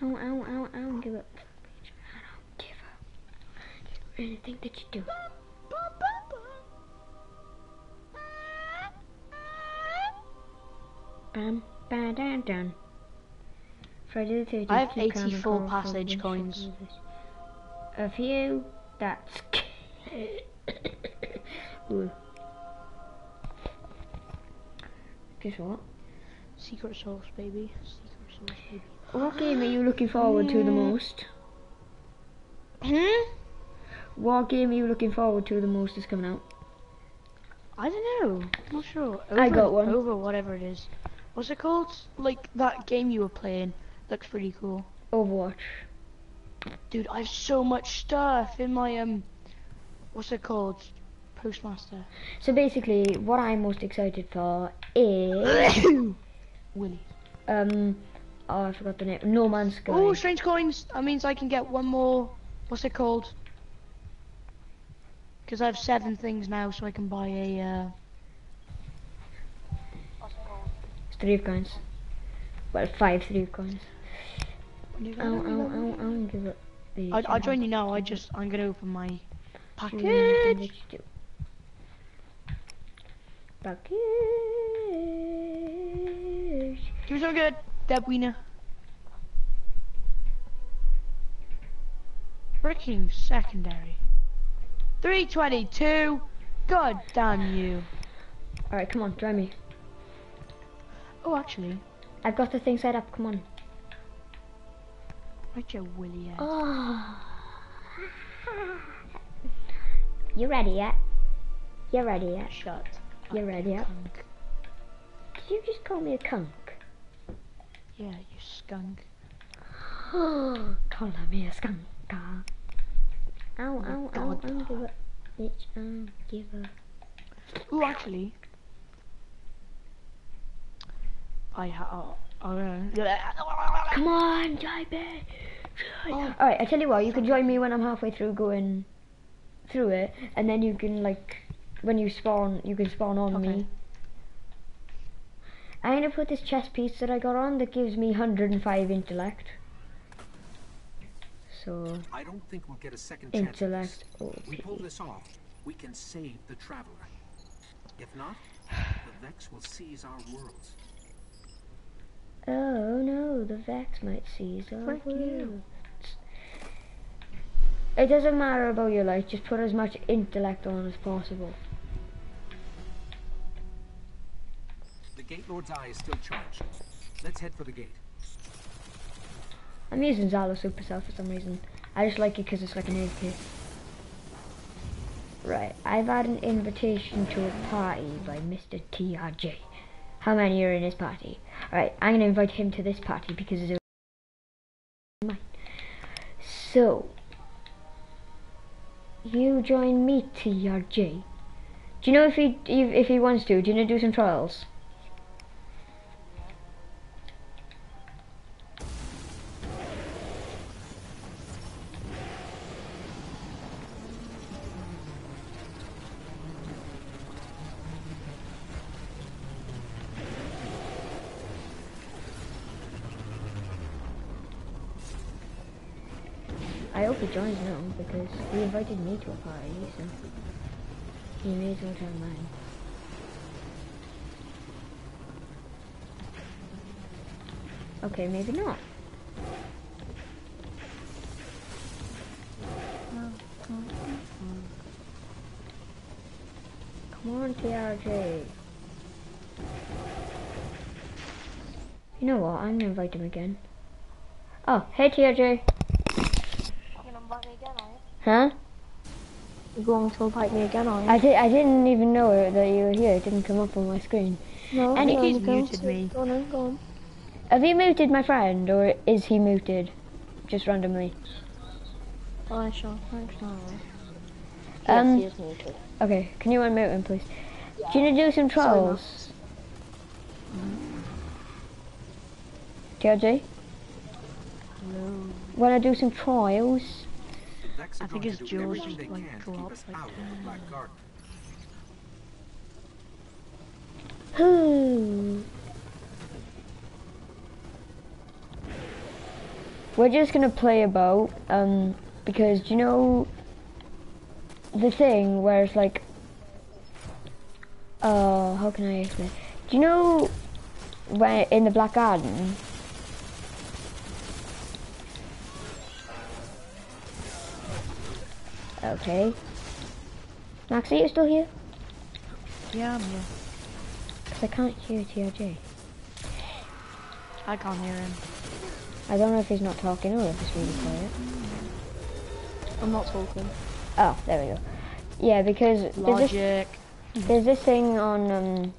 I don't, I don't, I I don't give up. I don't give up. Anything that you do. Bam, bam, dun, dun. Friday the 13th. I have keep calm and 84 passage coins. A few. That's. Guess what? Secret sauce, baby. Secret sauce, baby. What game are you looking forward to the most? Hmm? What game are you looking forward to the most is coming out? I don't know. I'm not sure. I got one. Over whatever it is. What's it called? Like that game you were playing. Looks pretty cool. Overwatch. Dude, I have so much stuff in my um. What's it called? Postmaster. So basically, what I'm most excited for is Willy. um, oh I forgot the name. No Man's Sky. Oh, strange coins. That means I can get one more. What's it called? Because I have seven things now, so I can buy a. Uh... It's three of coins. Well, five three of coins. I don't, give up. the- I, I'll join you now. I just I'm gonna open my Do package. you do. Package. Do something good, Deb Wiener. Freaking secondary. 322. God damn you. Alright, come on, join me. Oh, actually, I've got the thing set up, come on. right your willy. Oh. You ready yet? You ready yet? Shut. You ready yet? cunt. Did you just call me a cunk? Yeah, you skunk. Call me a skunk. Ow, ow, ow, I give a bitch, don't give a Ooh, actually. I ha- oh, uh, Come on, JB. Alright, I tell you what, you can join me when I'm halfway through going through it, and then you can like, when you spawn, you can spawn on Okay. me. I'm gonna put this chest piece that I got on that gives me 105 intellect. So, I don't think we'll get a second chance. at intellect. this. We OP. pull this off, we can save the Traveler. If not, the Vex will seize our worlds. Oh no, the Vex might seize our Frick worlds. It doesn't matter about your life, just put as much intellect on as possible. Gate Lord's eye is still charged. Let's head for the gate. I'm using Zhalo Supercell for some reason. I just like it because it's like an kit. Right, I've had an invitation to a party by Mr. TRJ. How many are in his party? Right, I'm gonna invite him to this party because it's mine. So, you join me, TRJ. Do you know if he if he wants to? Do you to do some trials? I hope he joins now because he invited me to a party, so he may as well join mine. Okay, maybe not. Come on, TRJ. You know what? I'm gonna invite him again. Oh, hey TRJ. Huh? You're going to invite me again, are you? I did. I didn't even know it, that you were here. It didn't come up on my screen. no, and no, he's I'm muted to- me. Go on, then, go on. Have you muted my friend, or is he muted, just randomly? Oh, sure. Thanks, no. Um, yes, he is muted. Okay, can you unmute him, please? Do you want to do some trials? TRJ? No. Want to do some trials? The Vex are I think going his to jaws just, like, can to go keep up us like out of Black Garden. Who? We're just gonna play about, um, because do you know the thing where it's like, uh, how can I explain? Do you know where in the Black Garden? Okay. Maxie, you still here? Yeah, I'm here. Because I can't hear TRJ. I can't hear him. I don't know if he's not talking or if he's really quiet. I'm not talking. Oh, there we go. Yeah, because there's this, there's this thing on um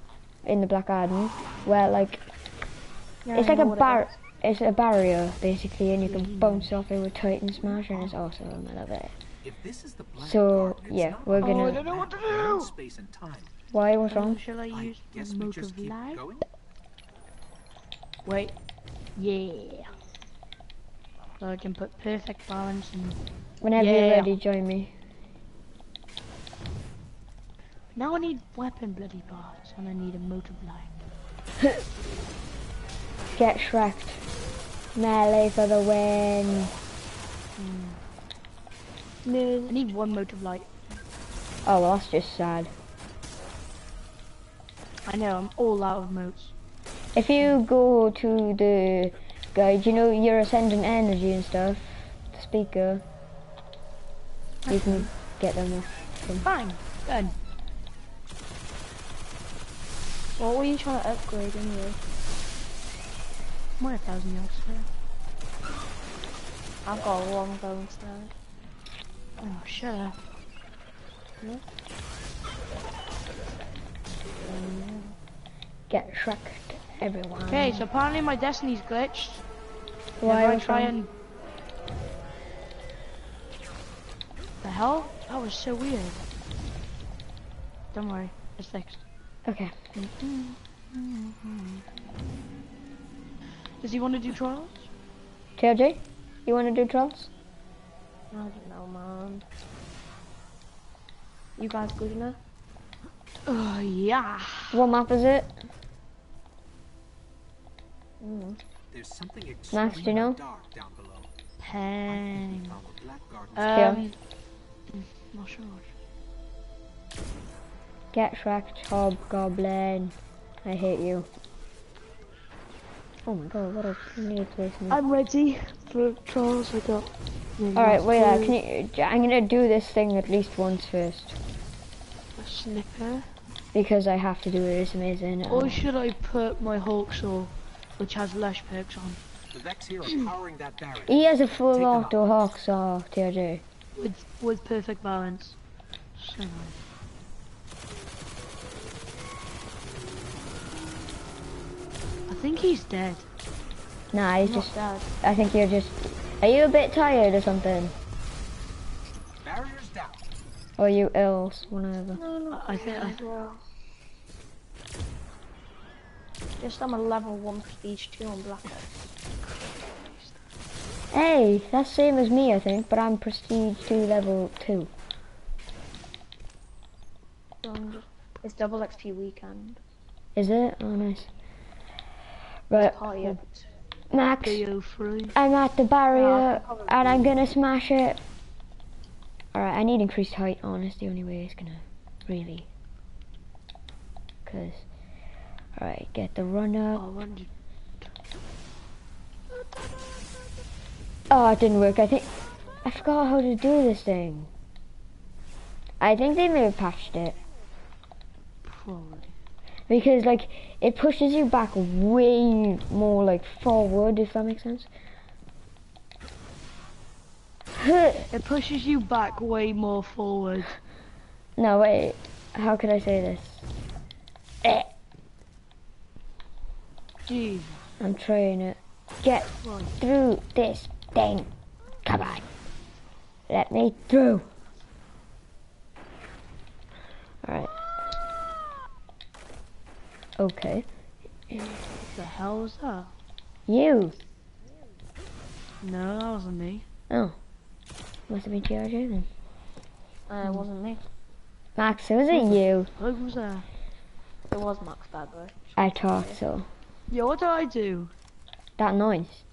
in the Black Garden where like it's like a bar it's a barrier basically and you can bounce off it with Titan Smash and it's awesome. I love it. If this is the Black So, Garden, yeah, we're gonna- the I don't know what to do. Space and time. Why? What's Um, wrong? shall I I use guess the we mote just of light? going. Wait. Yeah. So I can put perfect balance and Whenever you're ready, join me. now I need weapon bloody parts and I need a mote of light. Get Shreked. Melee for the win. I need one mote of light. Oh, well, that's just sad. I know, I'm all out of motes. If you go to the guide, you know your ascendant energy and stuff, the speaker, you can get them off. Fine, good. What were you trying to upgrade anyway? More a thousand yards. I've got a long going stand. Oh, shut up. Get Shreked, everyone. Okay, so apparently my destiny's glitched. Why if I try and... The hell? That was so weird. Don't worry, it's fixed. Okay. Does he want to do trials? TRJ, you want to do trials? I don't man. You guys good enough? Oh, yeah. What map is it? Mm. There's something Max, do you know? extremely dark down below. Hang. Black Garden uh, Yeah. Um, not sure. Get wrecked, hobgoblin. I hate you. Oh my god, what a neat place. I'm ready for trials. I got. Alright, wait, uh, can you, I'm gonna do this thing at least once first. A snipper. Because I have to do it, it's amazing. Or Um, should I put my Hawksaw, which has less perks on, The Vex here powering that barrier. he has a full Take them auto Hawksaw, TRJ. with with perfect balance? So nice. I think he's dead. Nah, he's Not just, dead. I think you're just, are you a bit tired or something? Barriers down. Or you ill, whatever. No, no. I think I, well. Just I'm a level one prestige two on Black Ops. Hey, that's same as me, I think, but I'm prestige 2 level 2. So I'm just, it's double XP weekend. Is it? Oh, nice. Right. Max. I'm at the barrier, and I'm gonna smash it. Alright, I need increased height, honest, the only way it's gonna really... Cause... Alright, get the run up. Oh, Oh, it didn't work. I think I forgot how to do this thing. I think they may have patched it. Because, like, it pushes you back way more, like, forward. If that makes sense. It pushes you back way more forward. no, wait. How could I say this? Eh, Jeez. I'm trying it. Get Right. through this thing. Come on. Let me through. Alright. Okay. What the hell was that? You. No, that wasn't me. Oh. Must have been TRJ then. Uh, it wasn't me. Max, was it you? Who was that? It was Max Badway. I thought so. Yeah, what did I do? That noise.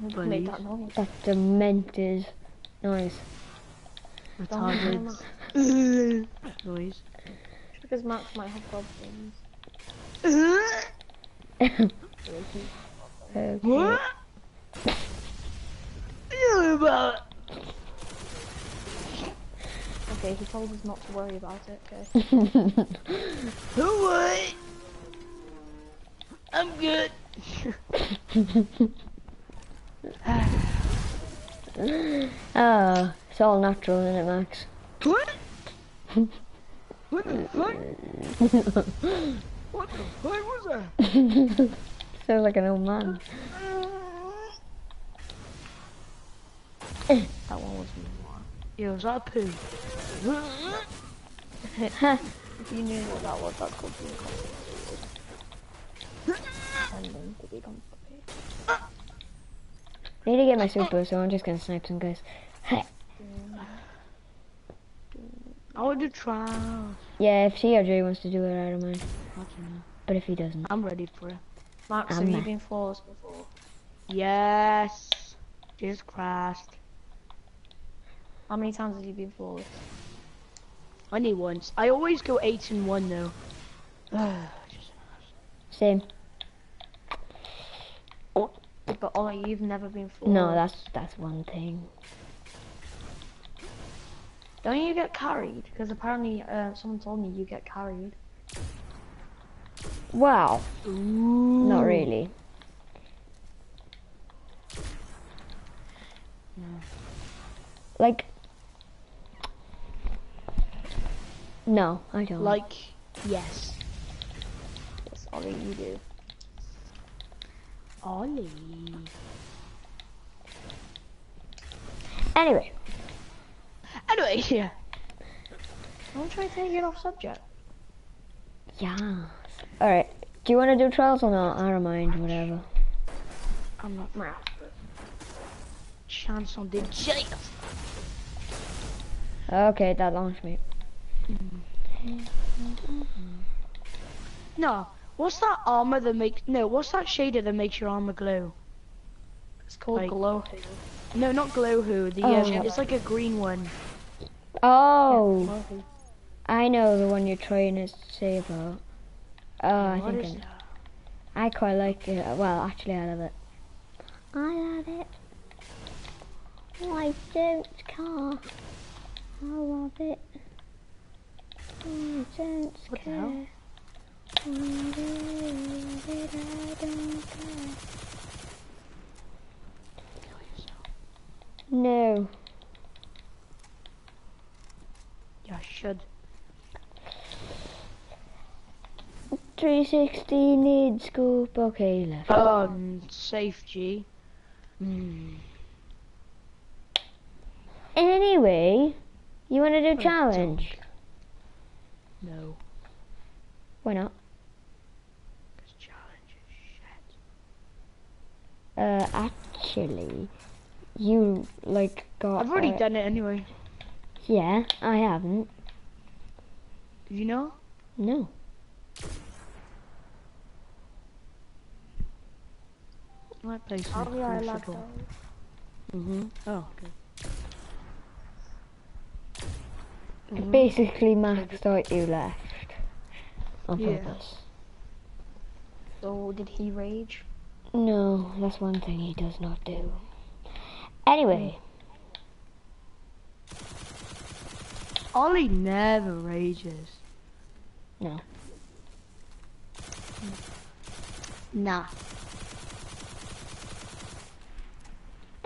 Who made that noise? That demented noise. Retarded. Noise. Because Max might have problems. Okay. What? You about Okay, he told us not to worry about it, okay? Don't worry. I'm good. oh, it's all natural, isn't it, Max? What? what the fuck? what the fuck was that? Sounds like an old man. That one was me. Yo, was that a poo? If you knew what that was, that could be complicated. Pretending complicated. I need to get my super, so I'm just gonna snipe some guys. I want to try. Yeah, if TRJ wants to do it, I don't mind. I don't know. But if he doesn't, I'm ready for it. Max, I'm have you been flawless before? Yes. Jesus Christ. How many times have you been flawless? Only once. I always go 8 and 1 though. same. But Olly, you've never been flawless. No, that's that's one thing. Don't you get carried? Because apparently, uh, someone told me you get carried. Wow, not really. Like, no, I don't. Like, yes. Yes, Olly, you do. Olly. anyway, Anyway, yeah. Don't try to take it off subject. Yeah. All right. Do you want to do trials or not? I don't mind. Whatever. I'm not mad. Chance on the jail. Okay, that launched me. No, What's that armor that makes no? What's that shader that makes your armor glow? It's called Like- glow. No, not glow. Who? The Oh. um, it's like a green one. Oh, I know the one you're trying to say about. Oh, I What think is I, that? I quite like it. Well, actually, I love it. I love it. I don't care. I love it. I don't What the care. hell? I love it, I don't care. No. Yeah, I should. 360 need scoop. Okay, left. Um, safe G. Hmm. Anyway, you want to do challenge? No. Why not? Cause challenge is shit. Uh, actually, you like got. I've already uh, done it anyway. Yeah, I haven't. Did you know? No. I might play some Oh yeah, I love Crucible. those. Mhm. Oh, okay. Mm-hmm. Basically, Max thought you left on Yeah. purpose. So did he rage? No, that's one thing he does not do. Anyway, Olly never rages. no. Nah.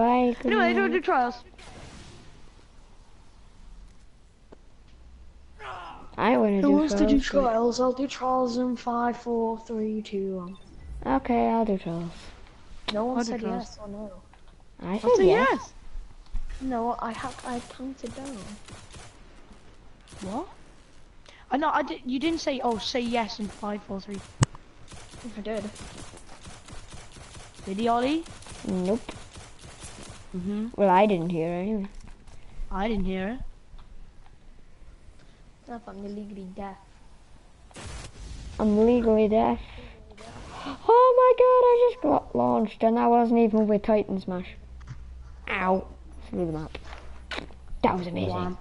Bye. good Anyway, do night. the trials. I want to Who do wants to do trials, trials? I'll do trials in five, four, three, two, one. but- Okay, I'll do trials. No one I'll do said trials. yes or no. I said I'll say yes. yes. No, I have. I counted down. What? I know. I did. You didn't say. Oh, say yes in five, four, three. I did. Did he, Olly? Nope. Mm-hmm. Well, I didn't hear anyway. I didn't hear it. If I'm illegally deaf. I'm legally deaf. Oh my god, I just got launched and I wasn't even with Titan Smash. Ow. Through the map. That was amazing.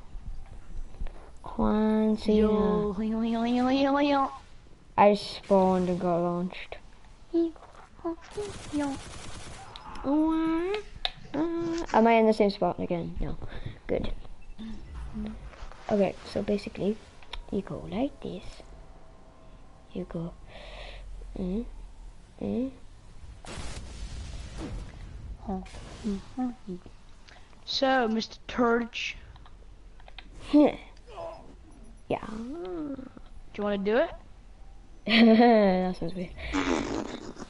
Juan Cena. Yo, yo, yo, yo, yo, yo. I spawned and got launched. Uh, am I in the same spot again? No. Good. Okay, so basically, you go like this. You go. Mm, mm. So, Mr. Turge, yeah. do you want to do it? that sounds weird.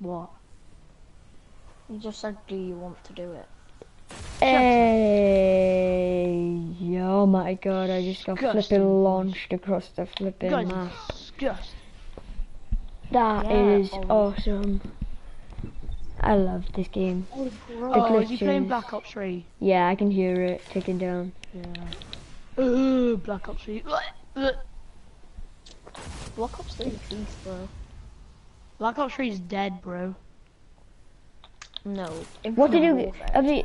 What? You just said, do you want to do it? Hey, oh my god, I just got Disgusting. flipping launched across the flipping map. disgusting. That Yeah, is Olly. awesome. I love this game. Oh. Oh, is he playing. Black Ops 3? Yeah, I can hear it ticking down. Yeah. Ooh, Black Ops 3. Black Ops 3 peace, bro. Black Ops 3 is dead, bro. No. What did you Warfare. have you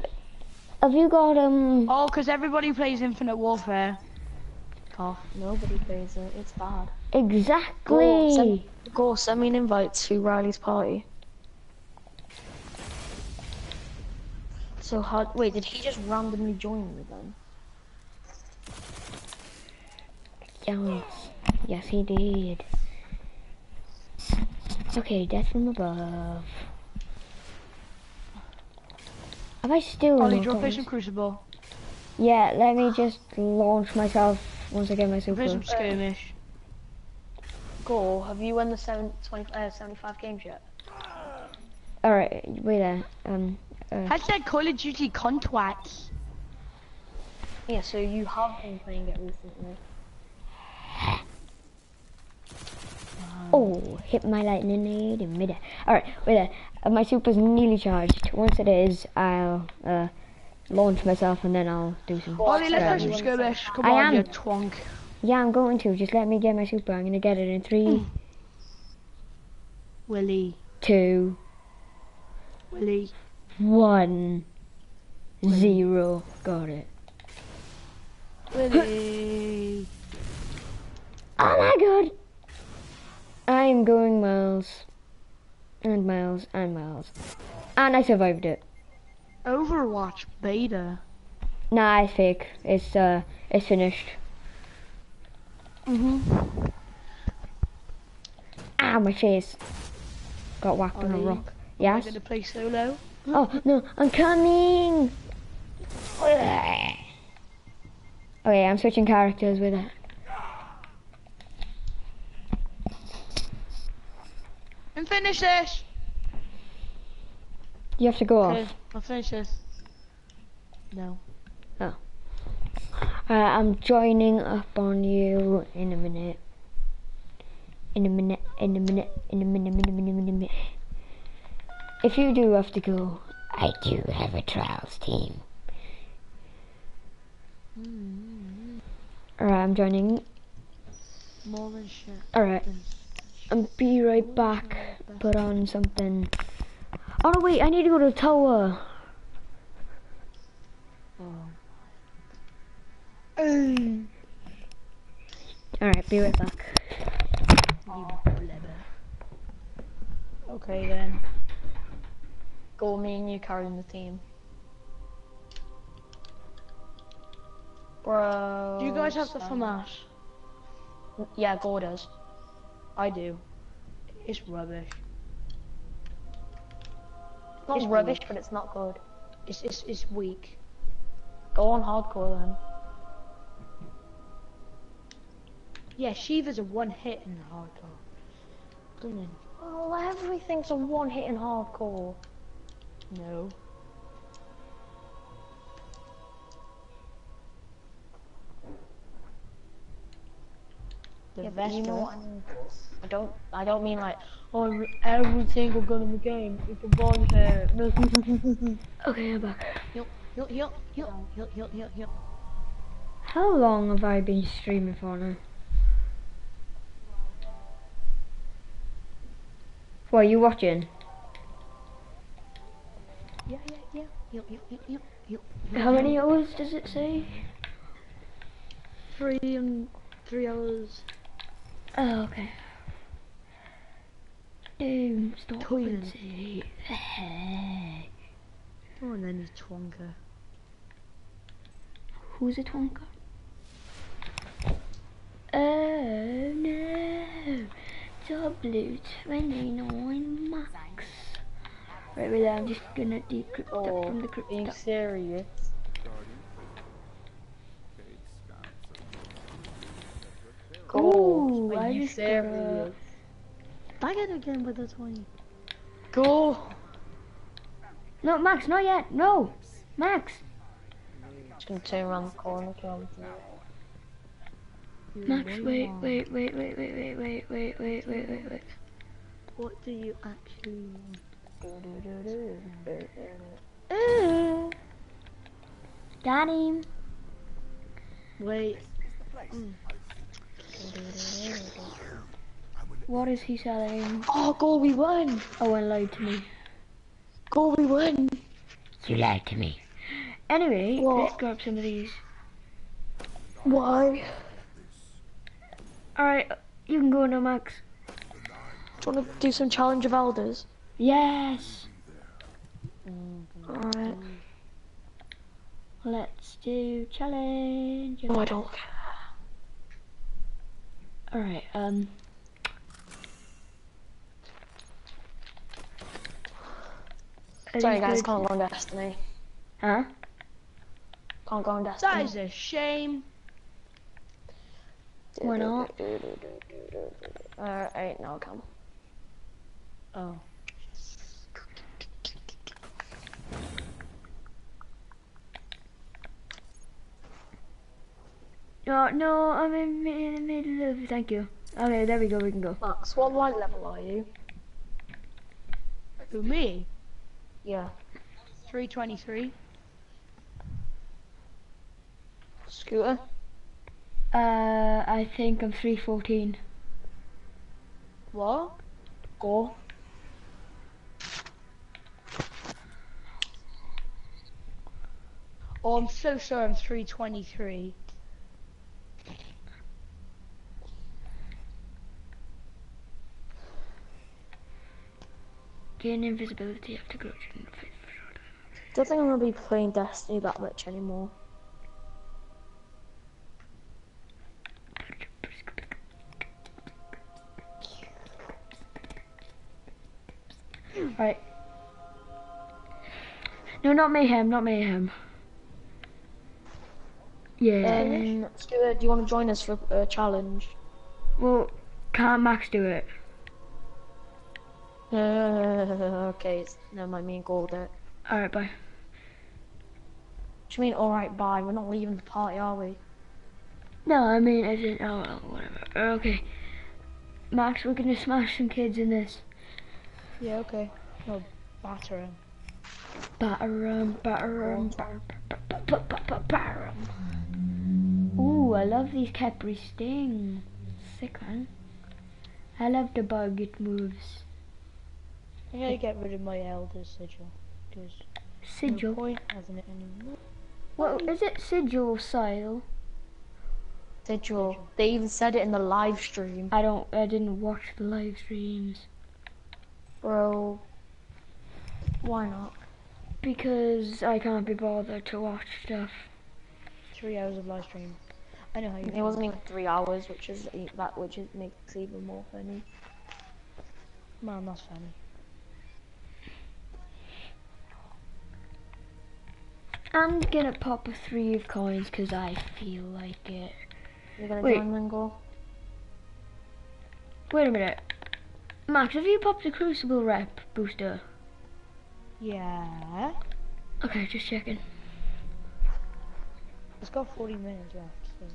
have you got um Oh, because everybody plays Infinite Warfare. Cough. Nobody plays it. It's bad. exactly Go, send, go send me an invite to Riley's party. So how? Wait, did he just randomly join me then? yes yes he did. Okay, death from above. Have I still Olly, not do you want to play got some this? Crucible? Yeah, let me just launch myself once I get my Play super. some skirmish. Go. Have you won the seven, 20, uh, 75 games yet? Alright, wait there. Um uh, I said Call of Duty Contwats. Yeah. So you have been playing it recently. Oh, hit my lightning nade in midair. Alright, wait there. Uh, my super's nearly charged. Once it is, I'll uh, launch myself and then I'll do some. Olly, let's some skirmish. Come I on, am. you twonk. Yeah, I'm going to. Just let me get my super. I'm gonna get it in three, Willie, two, Willie. Zero. Got it. Willie. Oh my god! I'm going miles. And miles and miles. And I survived it. Overwatch beta. Nah, it's fake. It's uh it's finished. Mm hmm Ah my face. Got whacked on a rock. I'm Yes? gonna play solo. Oh no, I'm coming! Okay, I'm switching characters with it. And finish this. You have to go Okay, off. I'll finish this. No. Oh. Uh, I'm joining up on you in a minute. In a minute, in a minute, in a minute, minute, minute, minute, minute. If you do have to go, I do have a trials team. Alright, I'm joining. More than shit. Alright, and be right back. Put on something. Oh no, wait, I need to go to the tower. Oh. Alright, be right back. Okay then. Go me and you carrying the team. Bro. Do you guys have the Sam. FAMAS? Yeah, Go does. I do. It's rubbish. It's not It's rubbish, weak. but it's not good. It's it's it's weak. Go on hardcore then. Yeah, Shiva's a one hit in hardcore. It? Oh, everything's a one hit in hardcore. No. The Yeah, but you know what I mean. I don't. I don't mean like. Oh, every single gun in the game is a one hit. Okay, I'm back. heal, heal, heal, heal, heal, heal, heal, heal. How long have I been streaming for now? What, are you watching? Yeah, yeah, yeah. Heal, heal, heal, heal, heal. How many hours does it say? Three and three hours. Oh, okay. Um, stop Toilet. and say, hey. Oh, and then he's Twonka. Who's a Tonka? Oh no! W29 Max. Right, wait, I'm just gonna decrypt that from the Are you crypto. serious? Go. Ooh, Are I you just got serious? Back it again with the 20. Go. No, Max, not yet. No, Max. Just gonna turn around the corner, kill him. Max, wait, wait, wait, wait, wait, wait, wait, wait, wait, wait, wait, wait. What do you actually want? Ooh. Got him. Wait. What is he selling? Oh, go, we won. Oh, and lied to me. Go, we won. You lied to me. Anyway, What? let's grab some of these. Why? Alright, you can go now, Max. Do you want to do some challenge of elders? Yes. Alright. Let's do challenge. Oh, I don't. care. Alright, um. Sorry, guys, good? can't go on Destiny. Huh? Can't go on Destiny. That is a shame. Why not? Alright, now come. Oh. No, no, I'm in, in the middle of. Thank you. Okay, there we go. We can go. Max, what light level are you? Who, me? Yeah. 323. Scooter? Uh, I think I'm 314. What? Go. Oh, I'm so sorry. I'm 323. Gain invisibility after growing. Don't think I'm gonna be playing Destiny that much anymore. Right. No, not mayhem, not mayhem. Yeah. Um, Stuart, do you want to join us for a challenge? well, can't Max do it? Uh, okay, it's, never mind. Me and Gold. What Alright, bye. do you mean? All right, bye. We're not leaving the party, are we? No, I mean, I didn't. Oh, well, whatever. Okay. Max, we're gonna smash some kids in this. Yeah, okay. No, batter him. Batter 'em, batter 'em, batter- ba- ba- ba- ba- ba- batter 'em. Ooh, I love these Capri Sting. Sick, man. I love the bug it moves. I gotta get rid of my elder sigil. Because no Sigil. point having it anymore. What is it? Sigil style? Sigil. They even said it in the live stream, I don't. I didn't watch the live streams bro. Why not? because I can't be bothered to watch stuff. Three hours of live stream. I know how you It wasn't even three hours, which is e- that which is, makes even more funny. Man, that's funny. I'm gonna pop a three of coins because I feel like it. You're gonna Wait. join Mingle? Wait a minute. Max, have you popped a Crucible rep booster? Yeah. Okay, just checking. It's got 40 minutes left, so.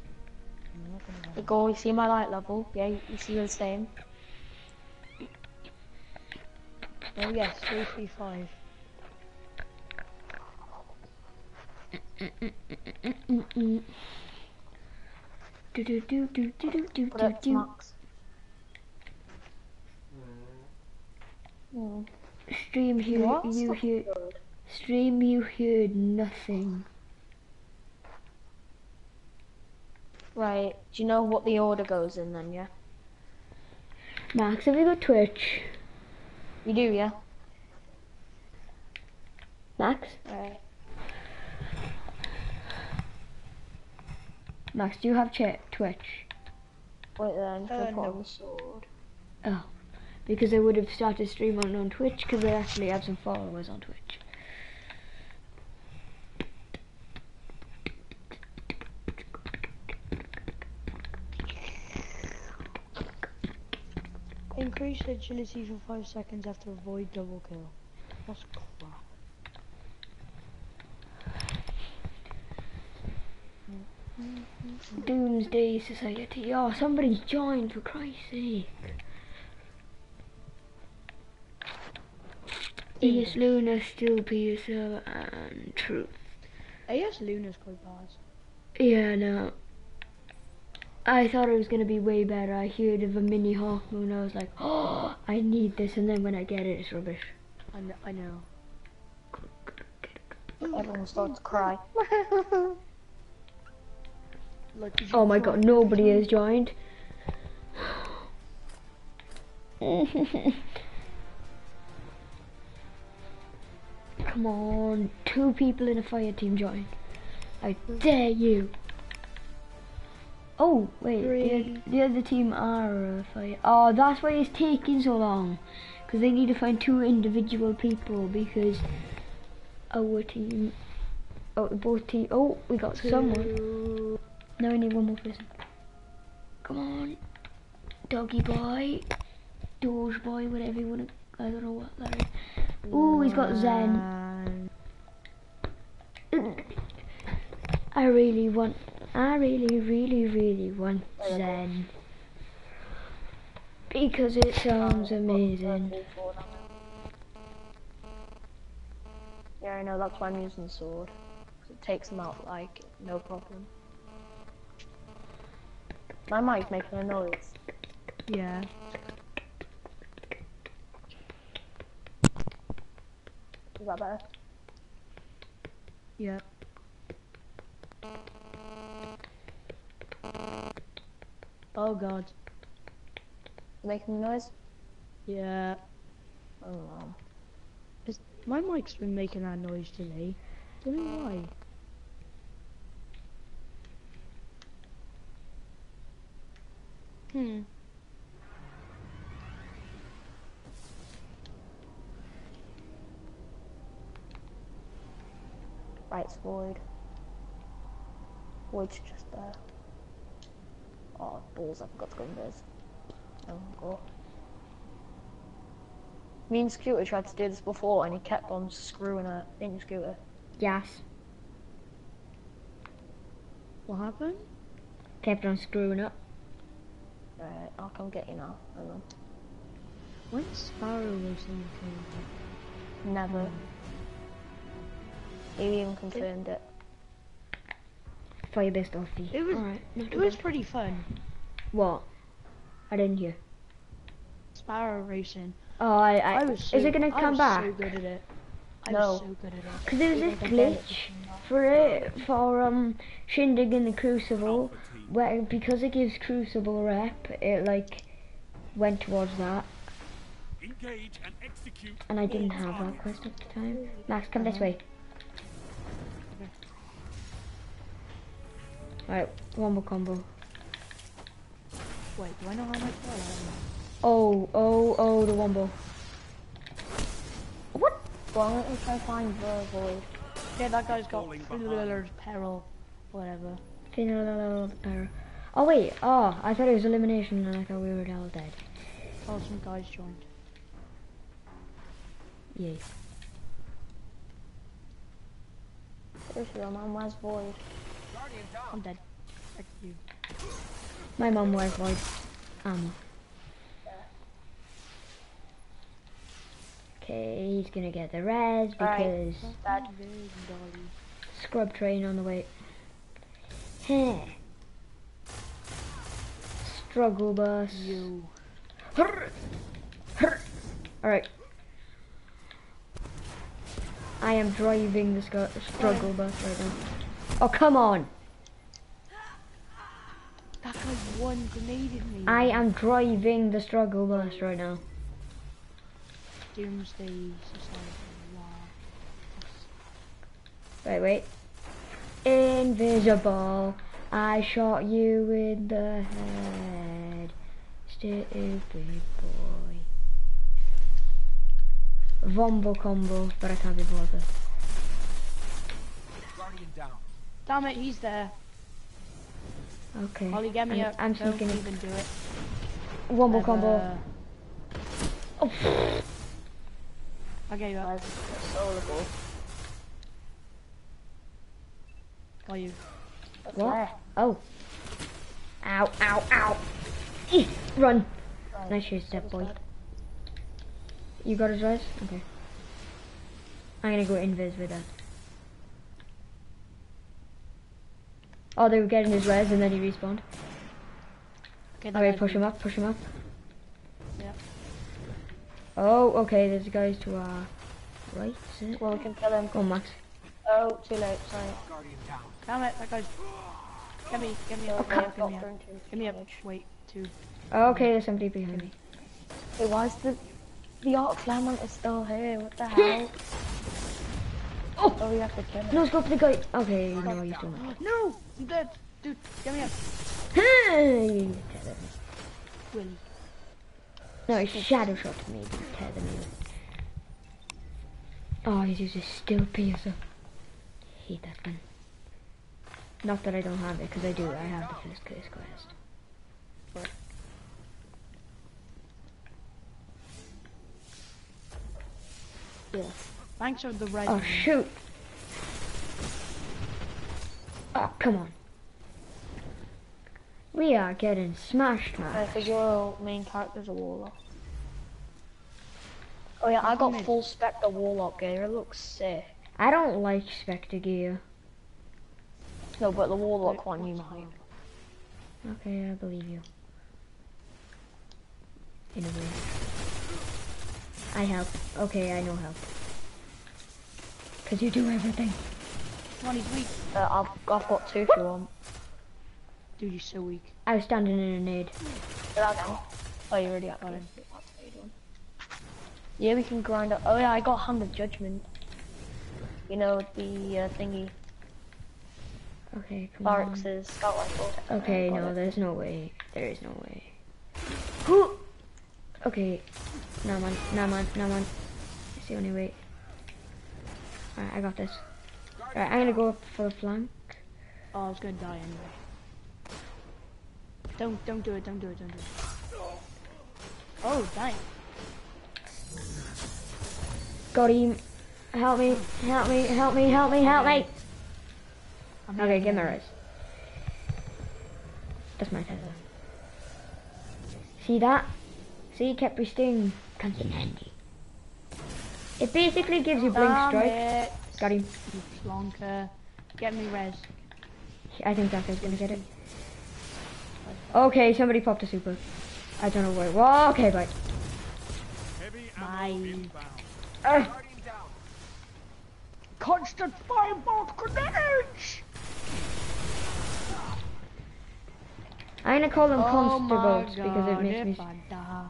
I'm not gonna Hey, Go. You see my light level? Yeah, you, you see the same. Oh, yes, 335. Do do do do do do do do do. max. Mm. Stream here, What? you hear. Stream you heard nothing. Right. Do you know what the order goes in then? Yeah. Max, have you got Twitch? You do, yeah. Max, Right. Max, do you have ch- Twitch? Wait then. Uh, flip on no. the sword. Because I would have started streaming on, on Twitch because I actually have some followers on Twitch. Increase agility for 5 seconds after avoid double kill. That's crap. Doomsday Society. Ah, oh, somebody's joined for Christ's sake. ES Luna, still PSL, and Truth. AS Luna's quite bad. Yeah, no. I thought it was gonna be way better. I heard of a mini Hawkmoon. I was like, oh, I need this. And then when I get it, it's rubbish. I know. I know. Everyone starts to cry. Like, Oh my god, nobody has joined. Come on, two people in a fire team joined. I dare you. Oh, wait, the, the other team are a fire. Oh, that's why it's taking so long. Because they need to find two individual people because our team. Oh, both team. Oh, we got someone. Two. Now we need one more person. Come on. Doggy boy. Doge boy, whatever you want to. I don't know what that is. Ooh, he's got Zen. I really want. I really, really, really want Zen. Because it sounds amazing. Yeah, I know. That's why I'm using the sword. 'Cause it takes them out like no problem. My mic's making a noise. Yeah. Is that better? Yeah. Oh god. Making noise? Yeah. Oh no. Is, my mic's been making that noise today. Don't know why. Hmm. Right, it's Void. Void's just there. Oh, balls, I forgot to go in this. Oh, go. Me and Scooter tried to do this before and he kept on screwing it. Didn't you, Scooter? Yes. What happened? Kept on screwing up. Right, I'll come get you now. Hang on. When Sparrow was in Never. He even confirmed it. Try your best off you. It was Alright, not it was pretty fun. What? I didn't hear. Sparrow racing. Oh, I, I, I was so, is it gonna I come was back? so good at it. I No. was so good at it. Because there was this glitch for it for um Shindig in the Crucible, where because it gives Crucible rep, it like went towards that, Engage and execute. and I didn't have that quest at the time. Max, come this uh-huh. way. Alright, one more combo. Wait, do I know how much I am? Oh, oh, oh, the wombo. What? Well, I'm gonna try to find the Void. Yeah, that guy's got Falling behind. peril, whatever. Para. Oh wait, oh, I thought it was elimination and I thought we were all dead. Oh, some guys joined. Yay. Seriously, though, man, where's Void? I'm dead. Thank you. My mum wears void ammo. Okay, he's gonna get the res because Dad. scrub train on the way. Heh. Struggle bus. You. Alright. I am driving the struggle bus right now. Oh, come on. That guy one grenaded me. I am driving the struggle bus right now. Doomsday Society. Wait, wait. Invisible. I shot you in the head. Stupid boy. Vombo combo, but I can't be bothered. Guardian down. Damn it, he's there. Okay. Olly, get me I'm, up. I'm Don't sneaking even do it. Wombo combo. Ever. Oh, I gave you up. Where's the solar you. That's What? there. oh. Ow, ow, ow. Run. Right. Nice shoot, step boy. bad. You got his res? Okay. I'm gonna go invis with that. Oh, they were getting his res and then he respawned. Okay, that Alright, guy's push him up, push him up. Yeah. Oh, okay, there's guys to our right. Well, we can kill him. Go oh, on, Max. Oh, too late, sorry. Guardian down. Damn it, that guy's. Get me, get me Oh, up, okay, get I've me got up. thrown to Get me up. Wait, two. Oh, okay, there's somebody behind me. Hey, why is the... The Arc Clement is still here, what the hell? Oh! Oh, we have to kill him. No scope the guy. Okay, no, you still not. No! I'm dead! Dude, get me up. Hey! Willy. No, he shadow shot me, but tether me. Oh, he's used a Stillpiercer. Hate that gun. Not that I don't have it, because I do. I have the first curse quest. Yeah. Thanks for the red. Oh, shoot! Oh, come on. We are getting smashed, I man. think your main character's a warlock. Oh yeah, I got full Spectre Warlock gear, it looks sick. I don't like Spectre gear. No, but the Warlock one you might. Okay, I believe you. In a way. I help. Okay, I know help. Cause you do everything. Come on, he's weak. Uh, I've, I've got two if you want. Dude, you're so weak. I was standing in a nade. Did I go? Oh, you already got him. Yeah, we can grind up. Oh yeah, I got Hand of Judgment. You know, the uh, thingy. Okay, come on. Barracks' scout rifle. Okay, no, it. there's no way. There is no way. Who? Okay. No man, no man, no man. It's the only way. Alright, I got this. Alright, I'm gonna go up for the flank. Oh, I was gonna die anyway. Don't, don't do it, don't do it, don't do it. Oh, dang. Got him. Help me, help me, help me, help me, help me. I'm Okay, here, give me a here. res. That's my Tesla. See that? See, it kept resting. Constant handy. It basically gives you blink strike. it, Got him. you plonker. Get me res. I think that guy's gonna get it. Okay, somebody popped a super. I don't know where. Whoa, okay, bye. Heavy Bye. ammo inbound. Uh, Guardian down. Constant fireball grenades! I'm gonna call them Oh constables because it makes me. if I die,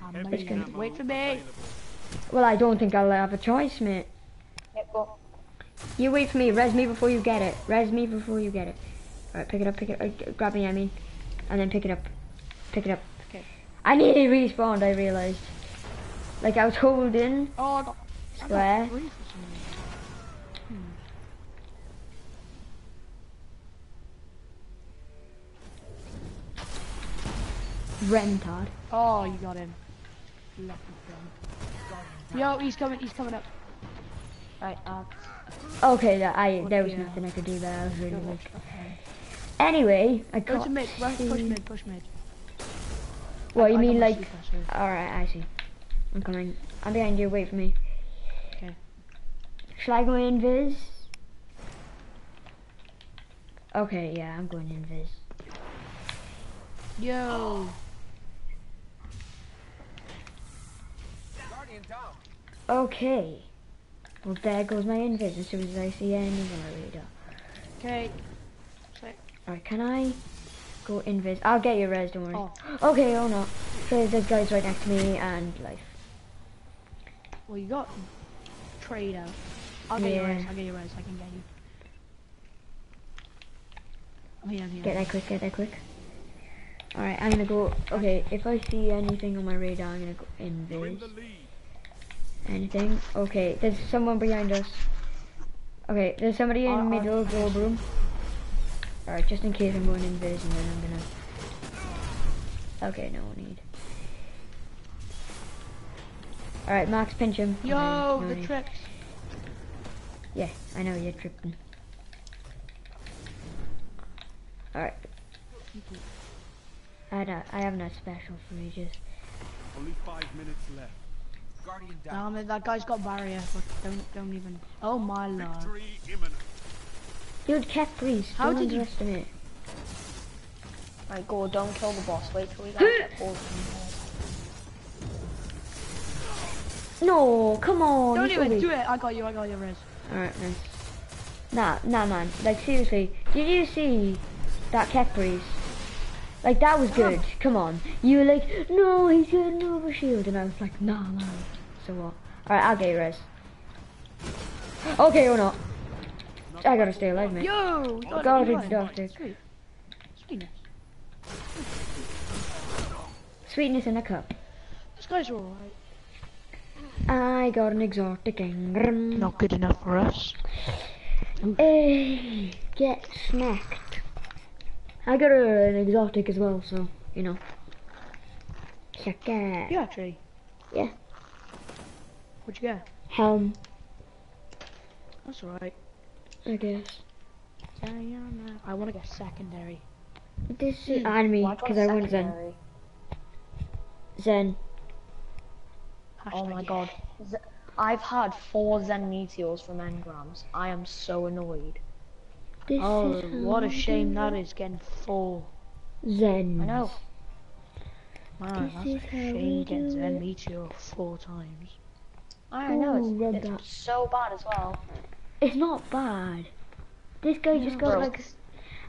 I'm Heavy bleeding. ammo Wait for me. Well, I don't think I'll have a choice, mate. Yep. You wait for me. Res me before you get it. Res me before you get it. Alright, pick it up, pick it up. Uh, grab me, I mean. And then pick it up. Pick it up. Okay. I nearly respawned, I realized. Like, I was holding Oh, I got, I square. Rentard. Oh, you got him. Lucky friend. Yo, he's coming, he's coming up. Right, uh, Okay, that I there was Yeah. nothing I could do there. I was really weak. okay. Anyway, I Go to can't mid, rush, push mid, push mid. What I- you I mean, like? Alright, I see. I'm coming. I'm behind you. Wait for me. Okay. Shall I go in Viz? Okay, yeah, I'm going in Viz. Yo, Guardian down. Okay. Well, there goes my invis as soon as I see enemies on my radar. okay. Alright, can I go invis? I'll get your res, don't worry. Oh. Okay, oh no. So there's guys right next to me and life. Well, you got trade out. I'll get your Yeah. res, I'll get your res, I can get you. I'm here, I'm here. Get that quick, get that quick. Alright, I'm gonna go. Okay, if I see anything on my radar, I'm gonna go You're in invis. The lead. Anything? Okay, there's someone behind us. Okay, there's somebody in Uh, uh, of globe room. Alright, just in case I'm going invis and then I'm gonna. Okay, no need. Alright, Max, pinch him. Yo, Okay, no the need. tricks. Yeah, I know you're tripping. Alright. I had a, I haven't had special for ages. Only five minutes left. Guardian down. Damn it, that guy's got barrier, but don't, don't even. Oh my lord. Victory. Dude, cat please, How don't did you- underestimate. right, go, don't kill the boss. Wait till we get balls. No, come on. Don't even weak. do it. I got you, I got your res. Alright, nice. Nah, nah, man. Like, seriously, did you see that cat breeze? Like, that was good. Come on. You were like, no, he's got an overshield. And I was like, nah, man. Alright, I'll get your res. Okay or not. I gotta stay alive, mate. Yo, you got God, it, you it's got Sweet. Sweetness. Sweetness in a cup. This guy's alright. I got an exotic engram. Not good enough for us. Hey, get snacked. I got a, an exotic as well, so, you know. Check it. You actually. Yeah. What'd you get? Helm, That's alright. I guess. I want to get secondary. This is Hmm, enemy, because I want Zen. secondary? Zen. Oh my yeah. god. Z- I've had four Zen meteors from engrams. I am so annoyed. This Oh, is what a shame I that do is getting four. Zen. I know. Man, This that's is like how we Shane against do Zen. Meteor four times. I know, Ooh, read it's, it's so bad as well. It's not bad. This guy just got Bro, like.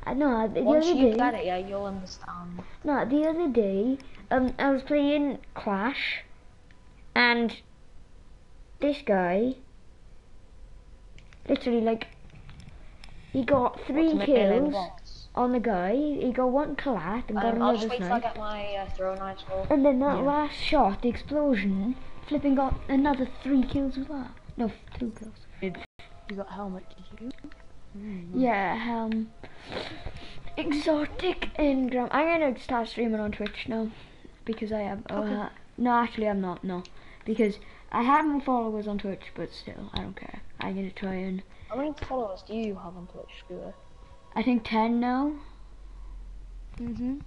I know. The Once other you day. get it, yeah, you'll understand. No, the other day, um, I was playing Clash, and this guy, literally like, he got three kills on the guy. He got one collat and got Um, I'll another just wait till I snipe. get my uh, throw knife. And then that Yeah. last shot, the explosion, flipping got another three kills with that. No, two kills. You got helmet, did you? Yeah, um, exotic engram. I'm gonna start streaming on Twitch now because I have. Uh, no, actually, I'm not. No, because I have more followers on Twitch, but still, I don't care. I'm gonna try and. How many followers do you have on Twitch, Scooter? I think ten now. Mhm.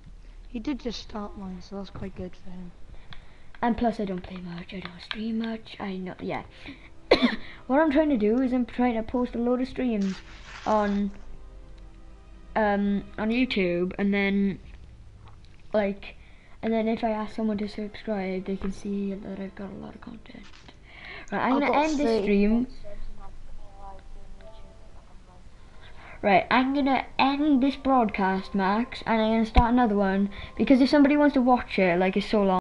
He did just start mine, so that's quite good for him. And plus, I don't play much. I don't stream much. I know. Yeah. what I'm trying to do is I'm trying to post a load of streams on um on YouTube, and then like, and then if I ask someone to subscribe, they can see that I've got a lot of content. Right, I'm I've gonna end this stream. Right, I'm gonna end this broadcast, Max, and I'm gonna start another one because if somebody wants to watch it, like it's so long.